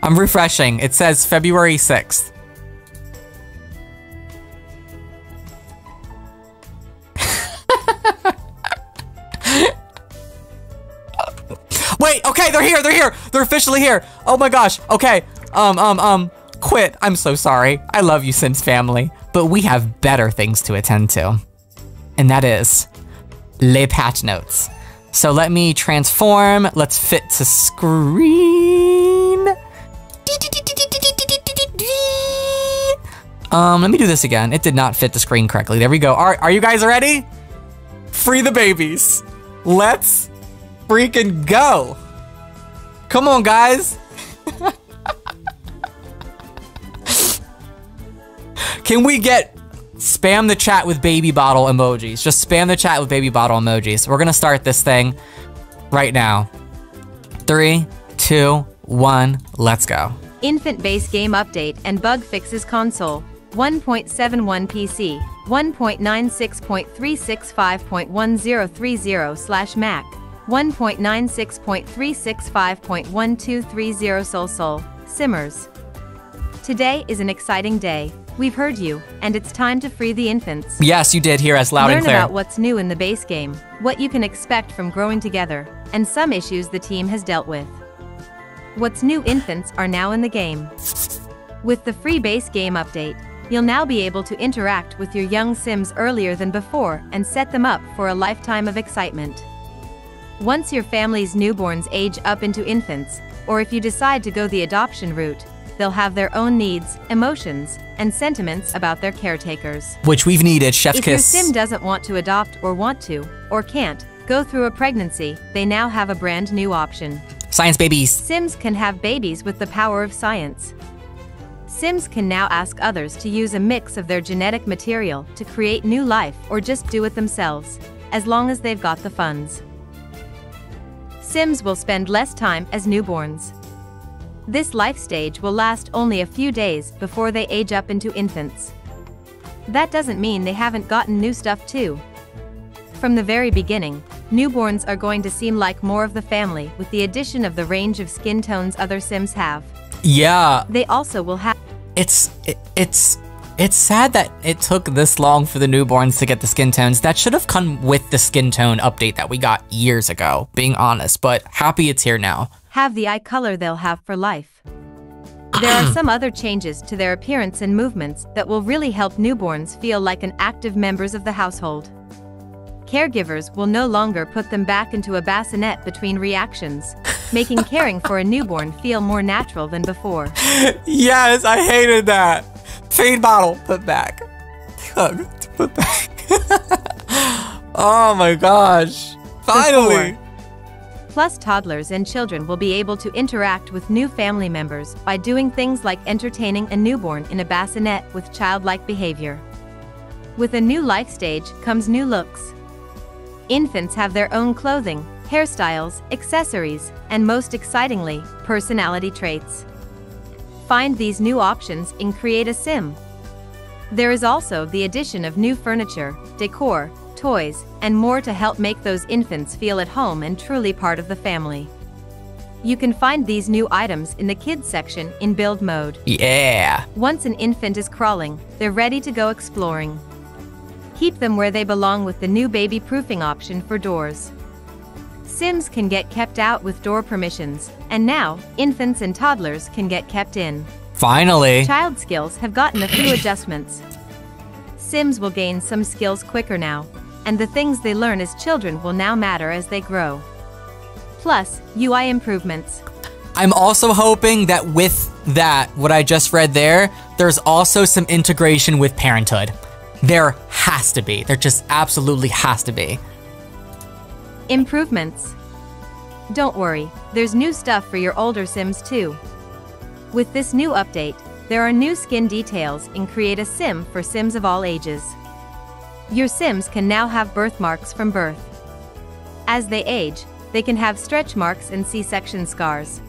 I'm refreshing. It says February 6th. Wait, okay, they're here, they're here. They're officially here. Oh my gosh. Okay. Um, um, um, quit. I'm so sorry. I love you, Sims family, but we have better things to attend to. And that is les patch notes. So let me transform. Let's fit to screen. Um, let me do this again. It did not fit the screen correctly. There we go. All right, are you guys ready? Free the babies. Let's freaking go. Come on, guys. Can we get spam the chat with baby bottle emojis? Just spam the chat with baby bottle emojis. We're gonna start this thing right now. Three, two, one, let's go. Infant base game update and bug fixes console. 1.71 PC, 1.96.365.1030 slash Mac, 1.96.365.1230 Sul Sul, Simmers. Today is an exciting day. We've heard you, and it's time to free the infants. Yes, you did hear us loud Learn and clear. Learn about what's new in the base game, what you can expect from growing together, and some issues the team has dealt with. What's new infants are now in the game. With the free base game update, you'll now be able to interact with your young Sims earlier than before and set them up for a lifetime of excitement. Once your family's newborns age up into infants, or if you decide to go the adoption route, they'll have their own needs, emotions, and sentiments about their caretakers. Which we've needed, Chef's If Kiss. If your sim doesn't want to adopt or want to, or can't, go through a pregnancy, they now have a brand new option. Science babies. Sims can have babies with the power of science. Sims can now ask others to use a mix of their genetic material to create new life or just do it themselves, as long as they've got the funds. Sims will spend less time as newborns. This life stage will last only a few days before they age up into infants. That doesn't mean they haven't gotten new stuff too. From the very beginning, newborns are going to seem like more of the family with the addition of the range of skin tones other Sims have. Yeah, They also will have it's it, it's it's sad that it took this long for the newborns to get the skin tones. That should have come with the skin tone update that we got years ago, being honest, but happy it's here now. have the eye color they'll have for life. There are some other changes to their appearance and movements that will really help newborns feel like an active members of the household. Caregivers will no longer put them back into a bassinet between reactions, making caring for a newborn feel more natural than before. Yes, I hated that. Feed bottle, put back. Hug, put back. oh my gosh. Finally. Plus, toddlers and children will be able to interact with new family members by doing things like entertaining a newborn in a bassinet with childlike behavior. With a new life stage comes new looks. Infants have their own clothing, hairstyles, accessories, and most excitingly, personality traits. Find these new options in Create a Sim. There is also the addition of new furniture, decor, toys, and more to help make those infants feel at home and truly part of the family. You can find these new items in the kids section in build mode. Yeah. Once an infant is crawling, they're ready to go exploring. Keep them where they belong with the new baby proofing option for doors. Sims can get kept out with door permissions, and now, infants and toddlers can get kept in. Finally. Child skills have gotten a few adjustments. Sims will gain some skills quicker now, and the things they learn as children will now matter as they grow. Plus, UI improvements. I'm also hoping that with that, what I just read there, there's also some integration with parenthood. There has to be. There just absolutely has to be. Improvements. Don't worry, there's new stuff for your older Sims too. With this new update, there are new skin details in Create a Sim for Sims of all ages. Your Sims can now have birthmarks from birth. As they age, they can have stretch marks and C-section scars.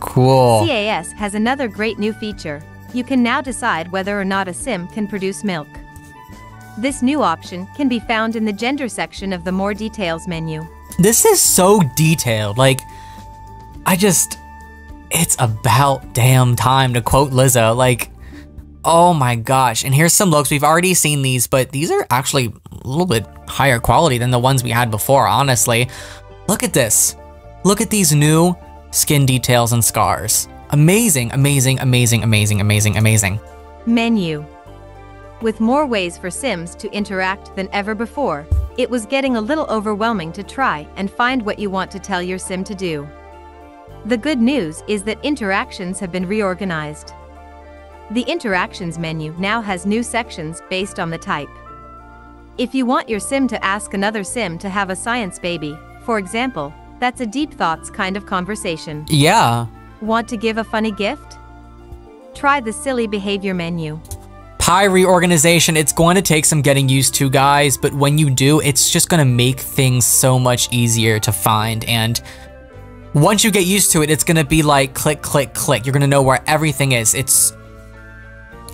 Cool. CAS has another great new feature. You can now decide whether or not a sim can produce milk. This new option can be found in the gender section of the more details menu. This is so detailed. Like, I just, it's about damn time to quote Lizzo. Like, oh my gosh. And here's some looks. We've already seen these, but these are actually a little bit higher quality than the ones we had before, honestly. Look at this. Look at these new skin details and scars. Amazing, amazing, amazing, amazing, amazing, amazing. Menu. With more ways for Sims to interact than ever before, it was getting a little overwhelming to try and find what you want to tell your Sim to do. The good news is that interactions have been reorganized. The Interactions menu now has new sections based on the type. If you want your Sim to ask another Sim to have a science baby, for example, that's a deep thoughts kind of conversation. Yeah. Want to give a funny gift? Try the silly behavior menu. Pie reorganization, it's going to take some getting used to, guys, but when you do, it's just going to make things so much easier to find. And once you get used to it, it's going to be like click, click, click. You're going to know where everything is. It's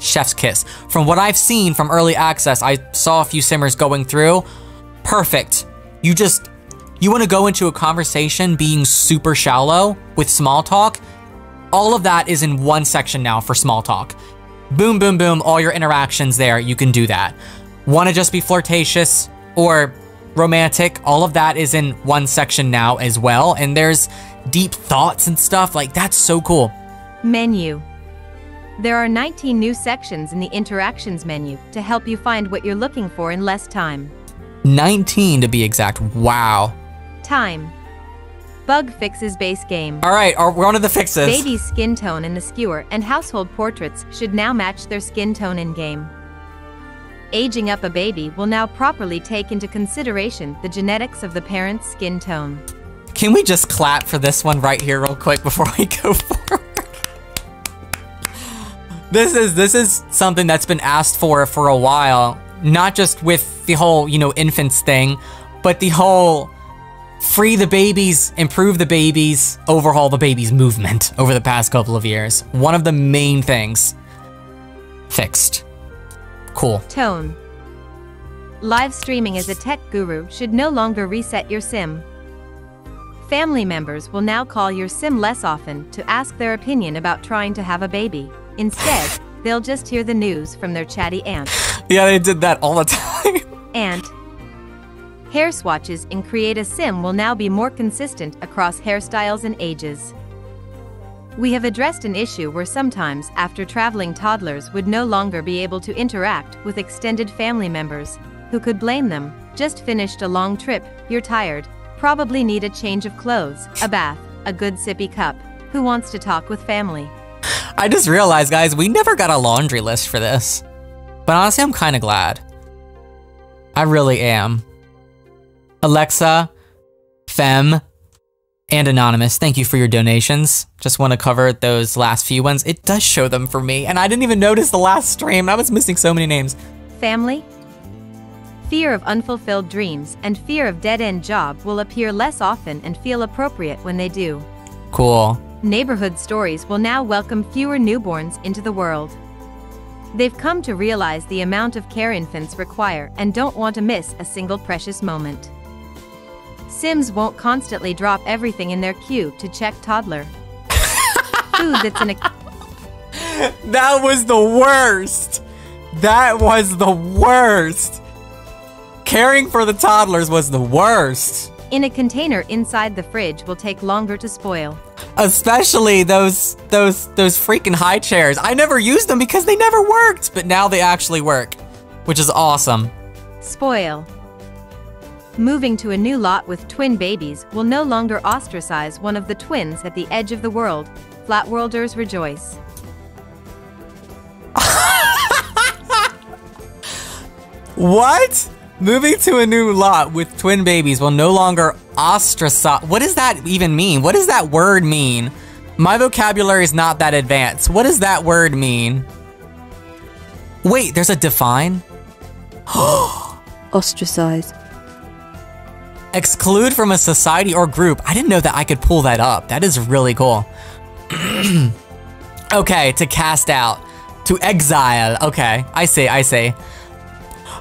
chef's kiss. From what I've seen from early access, I saw a few simmers going through. Perfect. You just, you want to go into a conversation being super shallow with small talk. All of that is in one section now for small talk boom, boom, boom, all your interactions there, you can do that. Want to just be flirtatious or romantic, all of that is in one section now as well. And there's deep thoughts and stuff, like that's so cool. Menu. There are 19 new sections in the interactions menu to help you find what you're looking for in less time. 19 to be exact, wow. Time. Bug fixes base game. All right, we're on to the fixes. Baby's skin tone in the skewer and household portraits should now match their skin tone in game. Aging up a baby will now properly take into consideration the genetics of the parent's skin tone. Can we just clap for this one right here real quick before we go forward? this is this is something that's been asked for for a while, not just with the whole, you know, infants thing, but the whole free the babies, improve the babies, overhaul the babies movement over the past couple of years. One of the main things fixed. Cool. Tone. Live streaming as a tech guru should no longer reset your sim. Family members will now call your sim less often to ask their opinion about trying to have a baby. Instead, they'll just hear the news from their chatty aunt. Yeah, they did that all the time. Aunt, Hair swatches in Create a Sim will now be more consistent across hairstyles and ages. We have addressed an issue where sometimes after traveling toddlers would no longer be able to interact with extended family members. Who could blame them? Just finished a long trip, you're tired, probably need a change of clothes, a bath, a good sippy cup. Who wants to talk with family? I just realized, guys, we never got a laundry list for this. But honestly, I'm kind of glad. I really am. Alexa, Fem, and Anonymous, thank you for your donations. Just want to cover those last few ones. It does show them for me, and I didn't even notice the last stream. I was missing so many names. Family? Fear of unfulfilled dreams and fear of dead-end job will appear less often and feel appropriate when they do. Cool. Neighborhood stories will now welcome fewer newborns into the world. They've come to realize the amount of care infants require and don't want to miss a single precious moment. Sims won't constantly drop everything in their queue to check toddler. Food that's in a. That was the worst. That was the worst. Caring for the toddlers was the worst. In a container inside the fridge will take longer to spoil. Especially those those those freaking high chairs. I never used them because they never worked, but now they actually work, which is awesome. Spoil. Moving to a new lot with twin babies will no longer ostracize one of the twins at the edge of the world. Flatworlders rejoice. what? Moving to a new lot with twin babies will no longer Ostracize. What does that even mean? What does that word mean? My vocabulary is not that advanced. What does that word mean? Wait, there's a define? Ostracize. Exclude from a society or group. I didn't know that I could pull that up. That is really cool. okay, to cast out. To exile. Okay, I see, I see.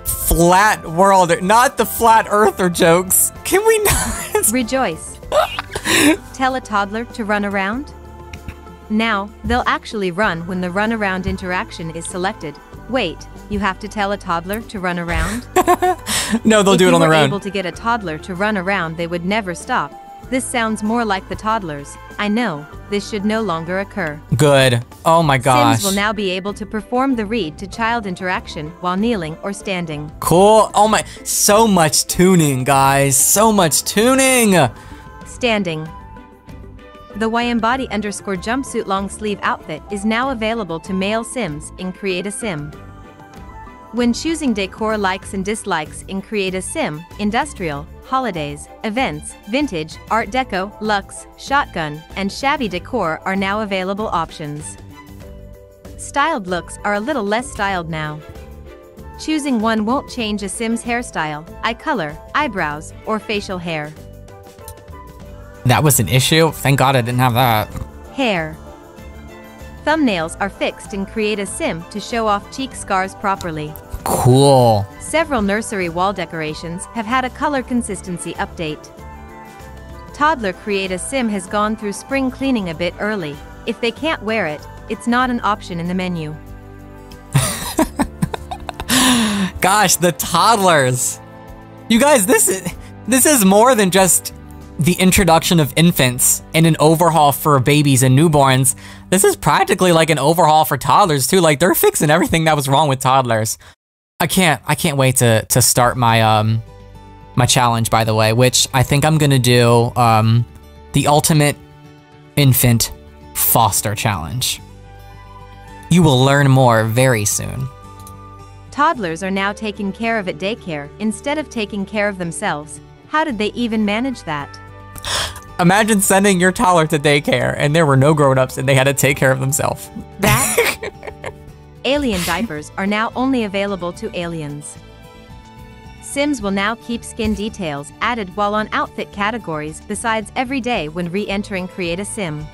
Flat world, not the flat earther jokes. Can we not? Rejoice. Tell a toddler to run around? Now, they'll actually run when the run around interaction is selected. Wait, you have to tell a toddler to run around? no, they'll if do it on you their were own. able to get a toddler to run around, they would never stop. This sounds more like the toddlers. I know, this should no longer occur. Good. Oh my gosh. Sims will now be able to perform the read to child interaction while kneeling or standing. Cool. Oh my, so much tuning, guys. So much tuning. Standing. The Yambody underscore jumpsuit long sleeve outfit is now available to male Sims in Create a Sim. When choosing decor likes and dislikes in Create a Sim, industrial, holidays, events, vintage, art deco, luxe, shotgun, and shabby decor are now available options. Styled looks are a little less styled now. Choosing one won't change a Sim's hairstyle, eye color, eyebrows, or facial hair. That was an issue? Thank God I didn't have that. Hair. Thumbnails are fixed and Create a Sim to show off cheek scars properly. Cool. Several nursery wall decorations have had a color consistency update. Toddler Create a Sim has gone through spring cleaning a bit early. If they can't wear it, it's not an option in the menu. Gosh, the toddlers. You guys, this is this is more than just the introduction of infants and an overhaul for babies and newborns. This is practically like an overhaul for toddlers too. Like they're fixing everything that was wrong with toddlers. I can't I can't wait to to start my um my challenge by the way, which I think I'm going to do um the ultimate infant foster challenge. You will learn more very soon. Toddlers are now taken care of at daycare instead of taking care of themselves. How did they even manage that? Imagine sending your toddler to daycare and there were no grown-ups and they had to take care of themselves. That? Alien diapers are now only available to aliens. Sims will now keep skin details added while on outfit categories besides every day when re-entering Create a Sim.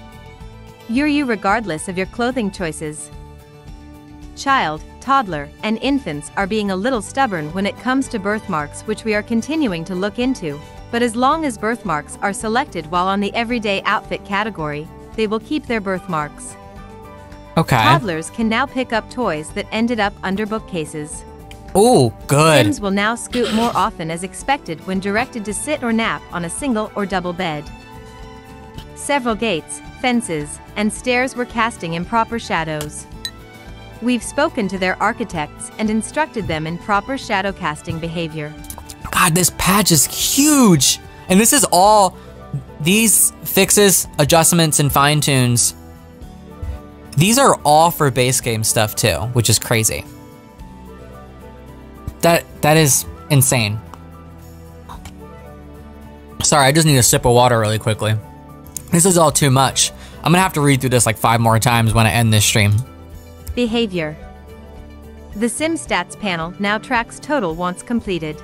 You're you regardless of your clothing choices. Child, toddler, and infants are being a little stubborn when it comes to birthmarks which we are continuing to look into, but as long as birthmarks are selected while on the everyday outfit category, they will keep their birthmarks. Okay. Toddlers can now pick up toys that ended up under bookcases. Ooh, good. Sims will now scoot more often as expected when directed to sit or nap on a single or double bed. Several gates, fences, and stairs were casting improper shadows. We've spoken to their architects and instructed them in proper shadow casting behavior. God, this patch is huge. And this is all these fixes, adjustments, and fine tunes. These are all for base game stuff too, which is crazy. That that is insane. Sorry, I just need a sip of water really quickly. This is all too much. I'm gonna have to read through this like five more times when I end this stream. Behavior. The Sim Stats panel now tracks total once completed.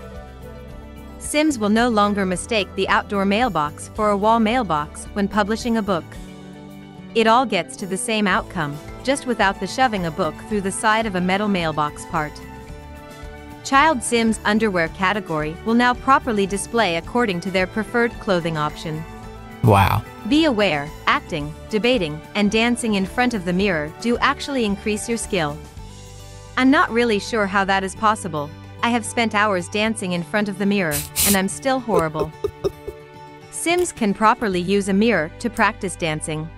Sims will no longer mistake the outdoor mailbox for a wall mailbox when publishing a book. It all gets to the same outcome, just without the shoving a book through the side of a metal mailbox part. Child Sims underwear category will now properly display according to their preferred clothing option. Wow. Be aware, acting, debating, and dancing in front of the mirror do actually increase your skill. I'm not really sure how that is possible. I have spent hours dancing in front of the mirror, and I'm still horrible. Sims can properly use a mirror to practice dancing.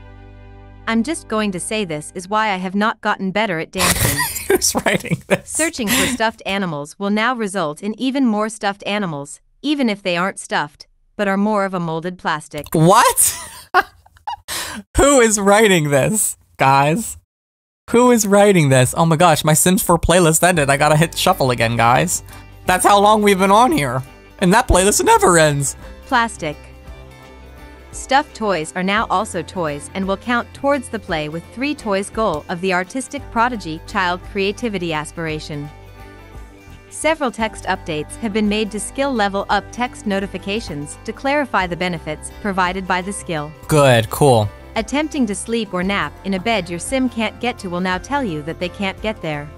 I'm just going to say this is why I have not gotten better at dancing. Who's writing this? Searching for stuffed animals will now result in even more stuffed animals, even if they aren't stuffed, but are more of a molded plastic. What? Who is writing this, guys? Who is writing this? Oh my gosh, my Sims 4 playlist ended. I gotta hit shuffle again, guys. That's how long we've been on here. And that playlist never ends. Plastic. Stuffed toys are now also toys and will count towards the play with three toys goal of the artistic prodigy child creativity aspiration. Several text updates have been made to skill level up text notifications to clarify the benefits provided by the skill. Good, cool. Attempting to sleep or nap in a bed your sim can't get to will now tell you that they can't get there.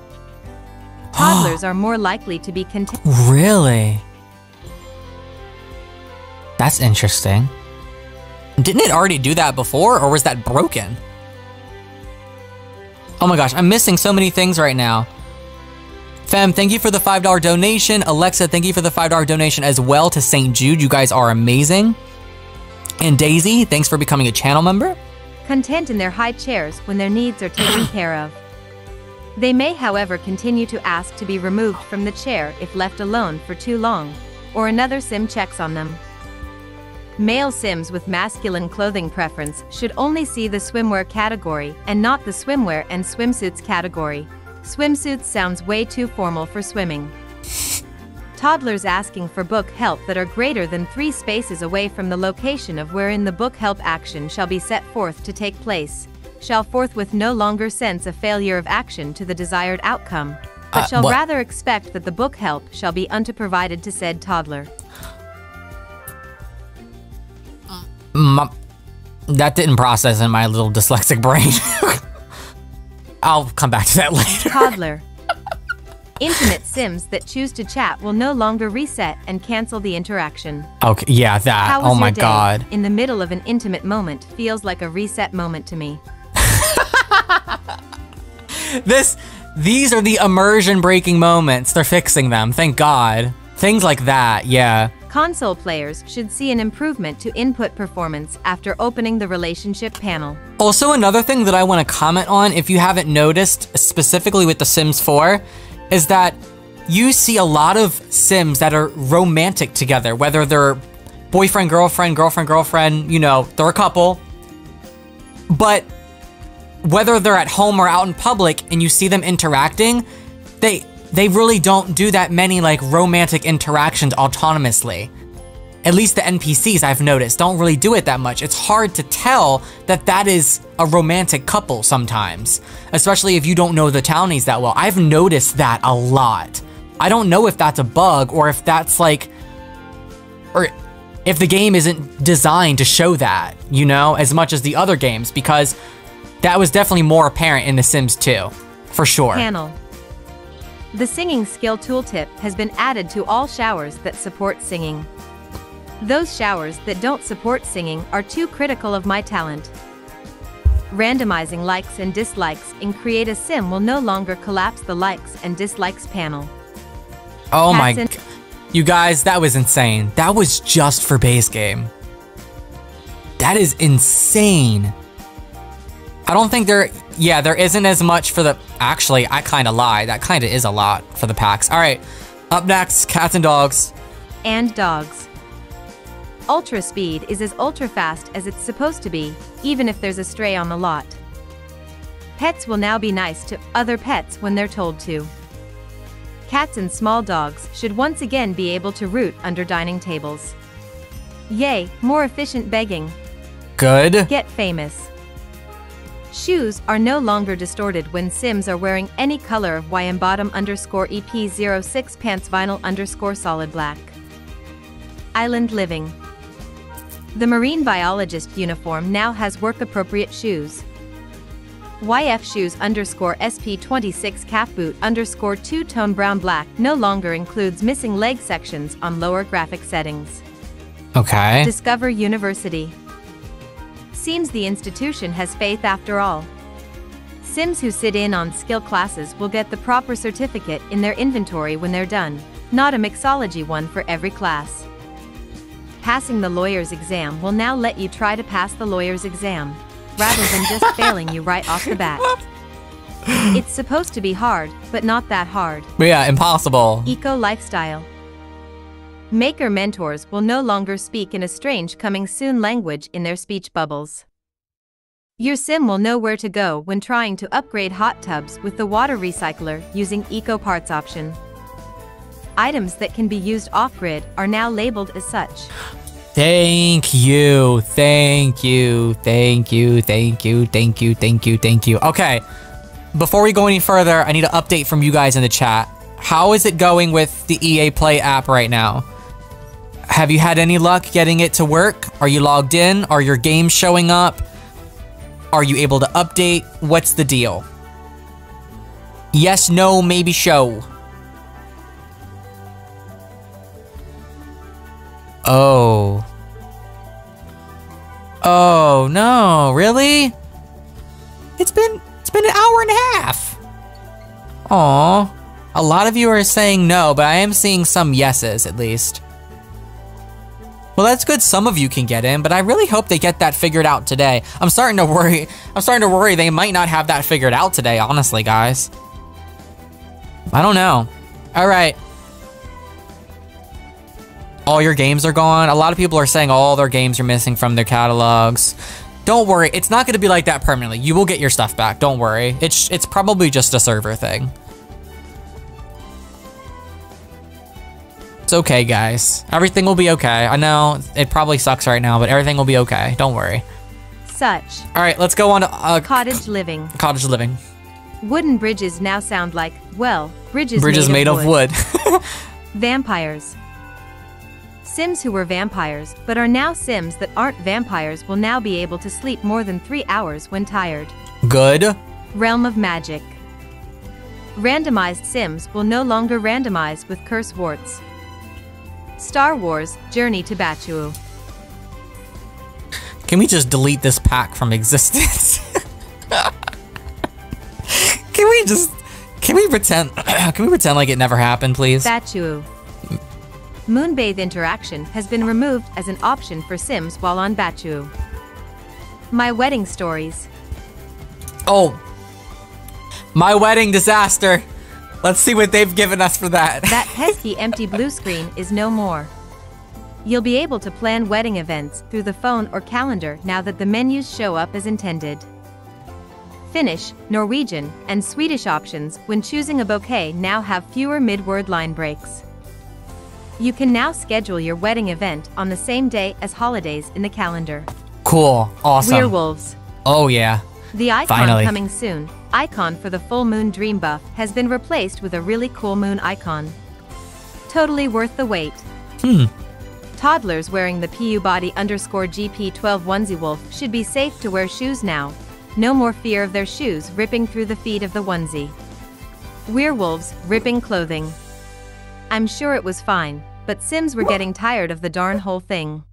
Toddlers are more likely to be content. Really? That's interesting. Didn't it already do that before, or was that broken? Oh my gosh, I'm missing so many things right now. Fem, thank you for the $5 donation. Alexa, thank you for the $5 donation as well to St. Jude. You guys are amazing. And Daisy, thanks for becoming a channel member. Content in their high chairs when their needs are taken care of. They may, however, continue to ask to be removed from the chair if left alone for too long, or another sim checks on them. Male Sims with masculine clothing preference should only see the swimwear category and not the swimwear and swimsuits category. Swimsuits sounds way too formal for swimming. Toddlers asking for book help that are greater than three spaces away from the location of wherein the book help action shall be set forth to take place, shall forthwith no longer sense a failure of action to the desired outcome, but Uh, shall what- rather expect that the book help shall be unto provided to said toddler. That didn't process in my little dyslexic brain. I'll come back to that later. Toddler. Intimate Sims that choose to chat will no longer reset and cancel the interaction. Okay, yeah, that. How oh my day? god. In the middle of an intimate moment feels like a reset moment to me. This, these are the immersion breaking moments. They're fixing them, thank God. Things like that, yeah. Console players should see an improvement to input performance after opening the relationship panel. Also, another thing that I want to comment on, if you haven't noticed, specifically with The Sims 4, is that you see a lot of Sims that are romantic together, whether they're boyfriend, girlfriend, girlfriend, girlfriend, you know, they're a couple. But whether they're at home or out in public and you see them interacting, they they really don't do that many like romantic interactions autonomously. At least the NPCs I've noticed don't really do it that much. It's hard to tell that that is a romantic couple sometimes, especially if you don't know the townies that well. I've noticed that a lot. I don't know if that's a bug or if that's like or if the game isn't designed to show that, you know, as much as the other games because that was definitely more apparent in The Sims 2, for sure. Panel. The singing skill tooltip has been added to all showers that support singing. Those showers that don't support singing are too critical of my talent. Randomizing likes and dislikes in Create a Sim will no longer collapse the likes and dislikes panel. Oh my Cats g- You guys, that was insane. That was just for base game. That is insane. I don't think there yeah, there isn't as much for the actually, I kind of lie. That kind of is a lot for the packs. All right. Up next, cats and dogs. and dogs. Ultra speed is as ultra fast as it's supposed to be, even if there's a stray on the lot. Pets will now be nice to other pets when they're told to. Cats and small dogs should once again be able to root under dining tables. Yay, more efficient begging. Good. Get famous. Shoes are no longer distorted when Sims are wearing any color of YM bottom underscore EP06 pants vinyl underscore solid black. Island living. The marine biologist uniform now has work appropriate shoes. YF shoes underscore SP26 calf boot underscore two tone brown black no longer includes missing leg sections on lower graphic settings. Okay. Discover University. Seems the institution has faith after all. Sims who sit in on skill classes will get the proper certificate in their inventory when they're done, not a mixology one for every class. Passing the lawyer's exam will now let you try to pass the lawyer's exam, rather than just failing you right off the bat. It's supposed to be hard, but not that hard. Yeah, impossible. Eco lifestyle. Maker mentors will no longer speak in a strange coming soon language in their speech bubbles. Your sim will know where to go when trying to upgrade hot tubs with the water recycler using Eco Parts option. Items that can be used off-grid are now labeled as such. Thank you. Thank you. Thank you. Thank you. Thank you. Thank you. Thank you. Okay. Before we go any further, I need an update from you guys in the chat. How is it going with the EA Play app right now? Have you had any luck getting it to work? Are you logged in? Are your games showing up? Are you able to update? What's the deal? Yes, no, maybe show. Oh. Oh, no, really? It's been it's been an hour and a half. Aw. A lot of you are saying no, but I am seeing some yeses at least. Well, that's good some of you can get in, but I really hope they get that figured out today. I'm starting to worry. I'm starting to worry they might not have that figured out today, honestly, guys. I don't know. All right. All your games are gone. A lot of people are saying all their games are missing from their catalogs. Don't worry, it's not going to be like that permanently. You will get your stuff back. Don't worry. It's it's probably just a server thing. It's okay, guys. Everything will be okay. I know it probably sucks right now, but everything will be okay. Don't worry. Such. All right, let's go on to uh, Cottage living. cottage living. Wooden bridges now sound like, well, bridges, Bridges made, of wood. Vampires. Sims who were vampires, but are now Sims that aren't vampires will now be able to sleep more than three hours when tired. Good. Realm of Magic. Randomized Sims will no longer randomize with curse warts. Star Wars Journey to Batuu. Can we just delete this pack from existence? can we just can we pretend can we pretend like it never happened, please? Batuu. Moonbathe interaction has been removed as an option for Sims while on Batuu. My wedding stories. Oh. My wedding disaster. Let's see what they've given us for that. That pesky empty blue screen is no more. You'll be able to plan wedding events through the phone or calendar now that the menus show up as intended. Finnish, Norwegian, and Swedish options when choosing a bouquet now have fewer mid-word line breaks. You can now schedule your wedding event on the same day as holidays in the calendar. cool. Awesome. Werewolves. Oh yeah. The icon Finally. coming soon, icon for the full moon dream buff, has been replaced with a really cool moon icon. Totally worth the wait. Hmm. Toddlers wearing the PU body underscore GP12 onesie wolf should be safe to wear shoes now. No more fear of their shoes ripping through the feet of the onesie. Werewolves ripping clothing. I'm sure it was fine, but Sims were getting tired of the darn whole thing.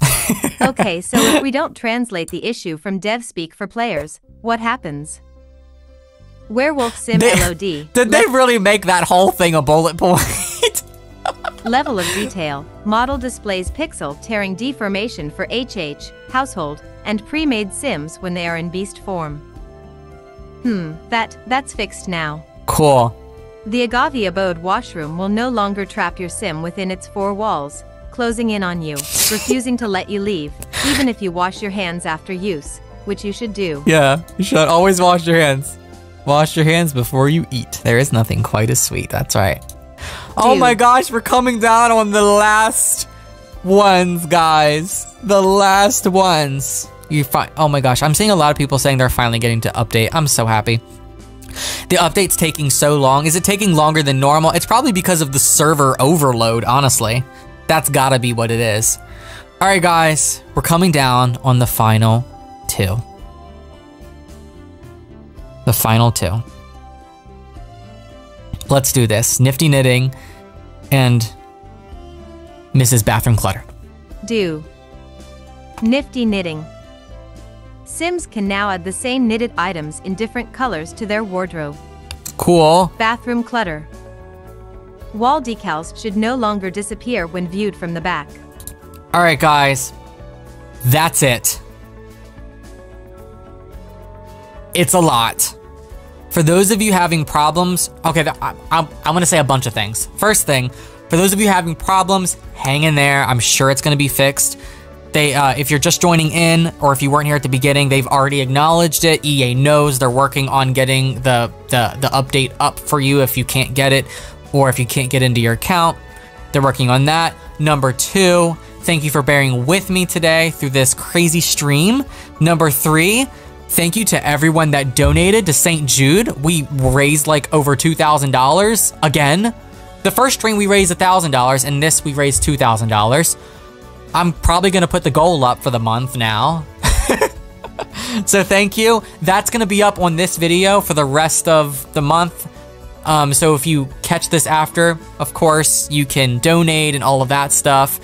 okay, so if we don't translate the issue from dev speak for players, what happens? Werewolf Sim They- LOD. Did they really make that whole thing a bullet point? Level of detail. Model displays pixel tearing deformation for HH, household, and pre-made Sims when they are in beast form. Hmm, that, that's fixed now. cool. The Agave Abode washroom will no longer trap your sim within its four walls, closing in on you, refusing to let you leave, even if you wash your hands after use, which you should do. Yeah, you should always wash your hands. Wash your hands before you eat. There is nothing quite as sweet. That's right. Oh Dude. my gosh, we're coming down on the last ones, guys. The last ones. You find. Oh my gosh, I'm seeing a lot of people saying they're finally getting to update. I'm so happy. The update's taking so long. Is it taking longer than normal? It's probably because of the server overload, honestly. That's gotta be what it is. All right, guys, we're coming down on the final two. The final two. Let's do this. Nifty Knitting and Mrs. Bathroom Clutter. Do. Nifty knitting. Sims can now add the same knitted items in different colors to their wardrobe. Cool. Bathroom clutter. Wall decals should no longer disappear when viewed from the back. All right, guys. That's it. It's a lot. For those of you having problems, okay, I, I'm, I'm gonna say a bunch of things. First thing, for those of you having problems, hang in there. I'm sure it's gonna be fixed. They, uh, if you're just joining in, or if you weren't here at the beginning, they've already acknowledged it. EA knows they're working on getting the the the update up for you if you can't get it, or if you can't get into your account. They're working on that. Number two, thank you for bearing with me today through this crazy stream. Number three, thank you to everyone that donated to St. Jude. We raised like over $2,000 again. The first stream we raised $1,000 and this we raised $2,000. I'm probably gonna put the goal up for the month now. so thank you. That's gonna be up on this video for the rest of the month. Um, so if you catch this after, of course, you can donate and all of that stuff.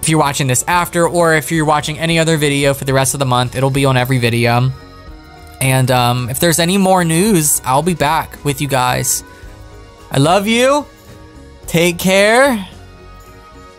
If you're watching this after, or if you're watching any other video for the rest of the month, it'll be on every video. And um, if there's any more news, I'll be back with you guys. I love you. Take care.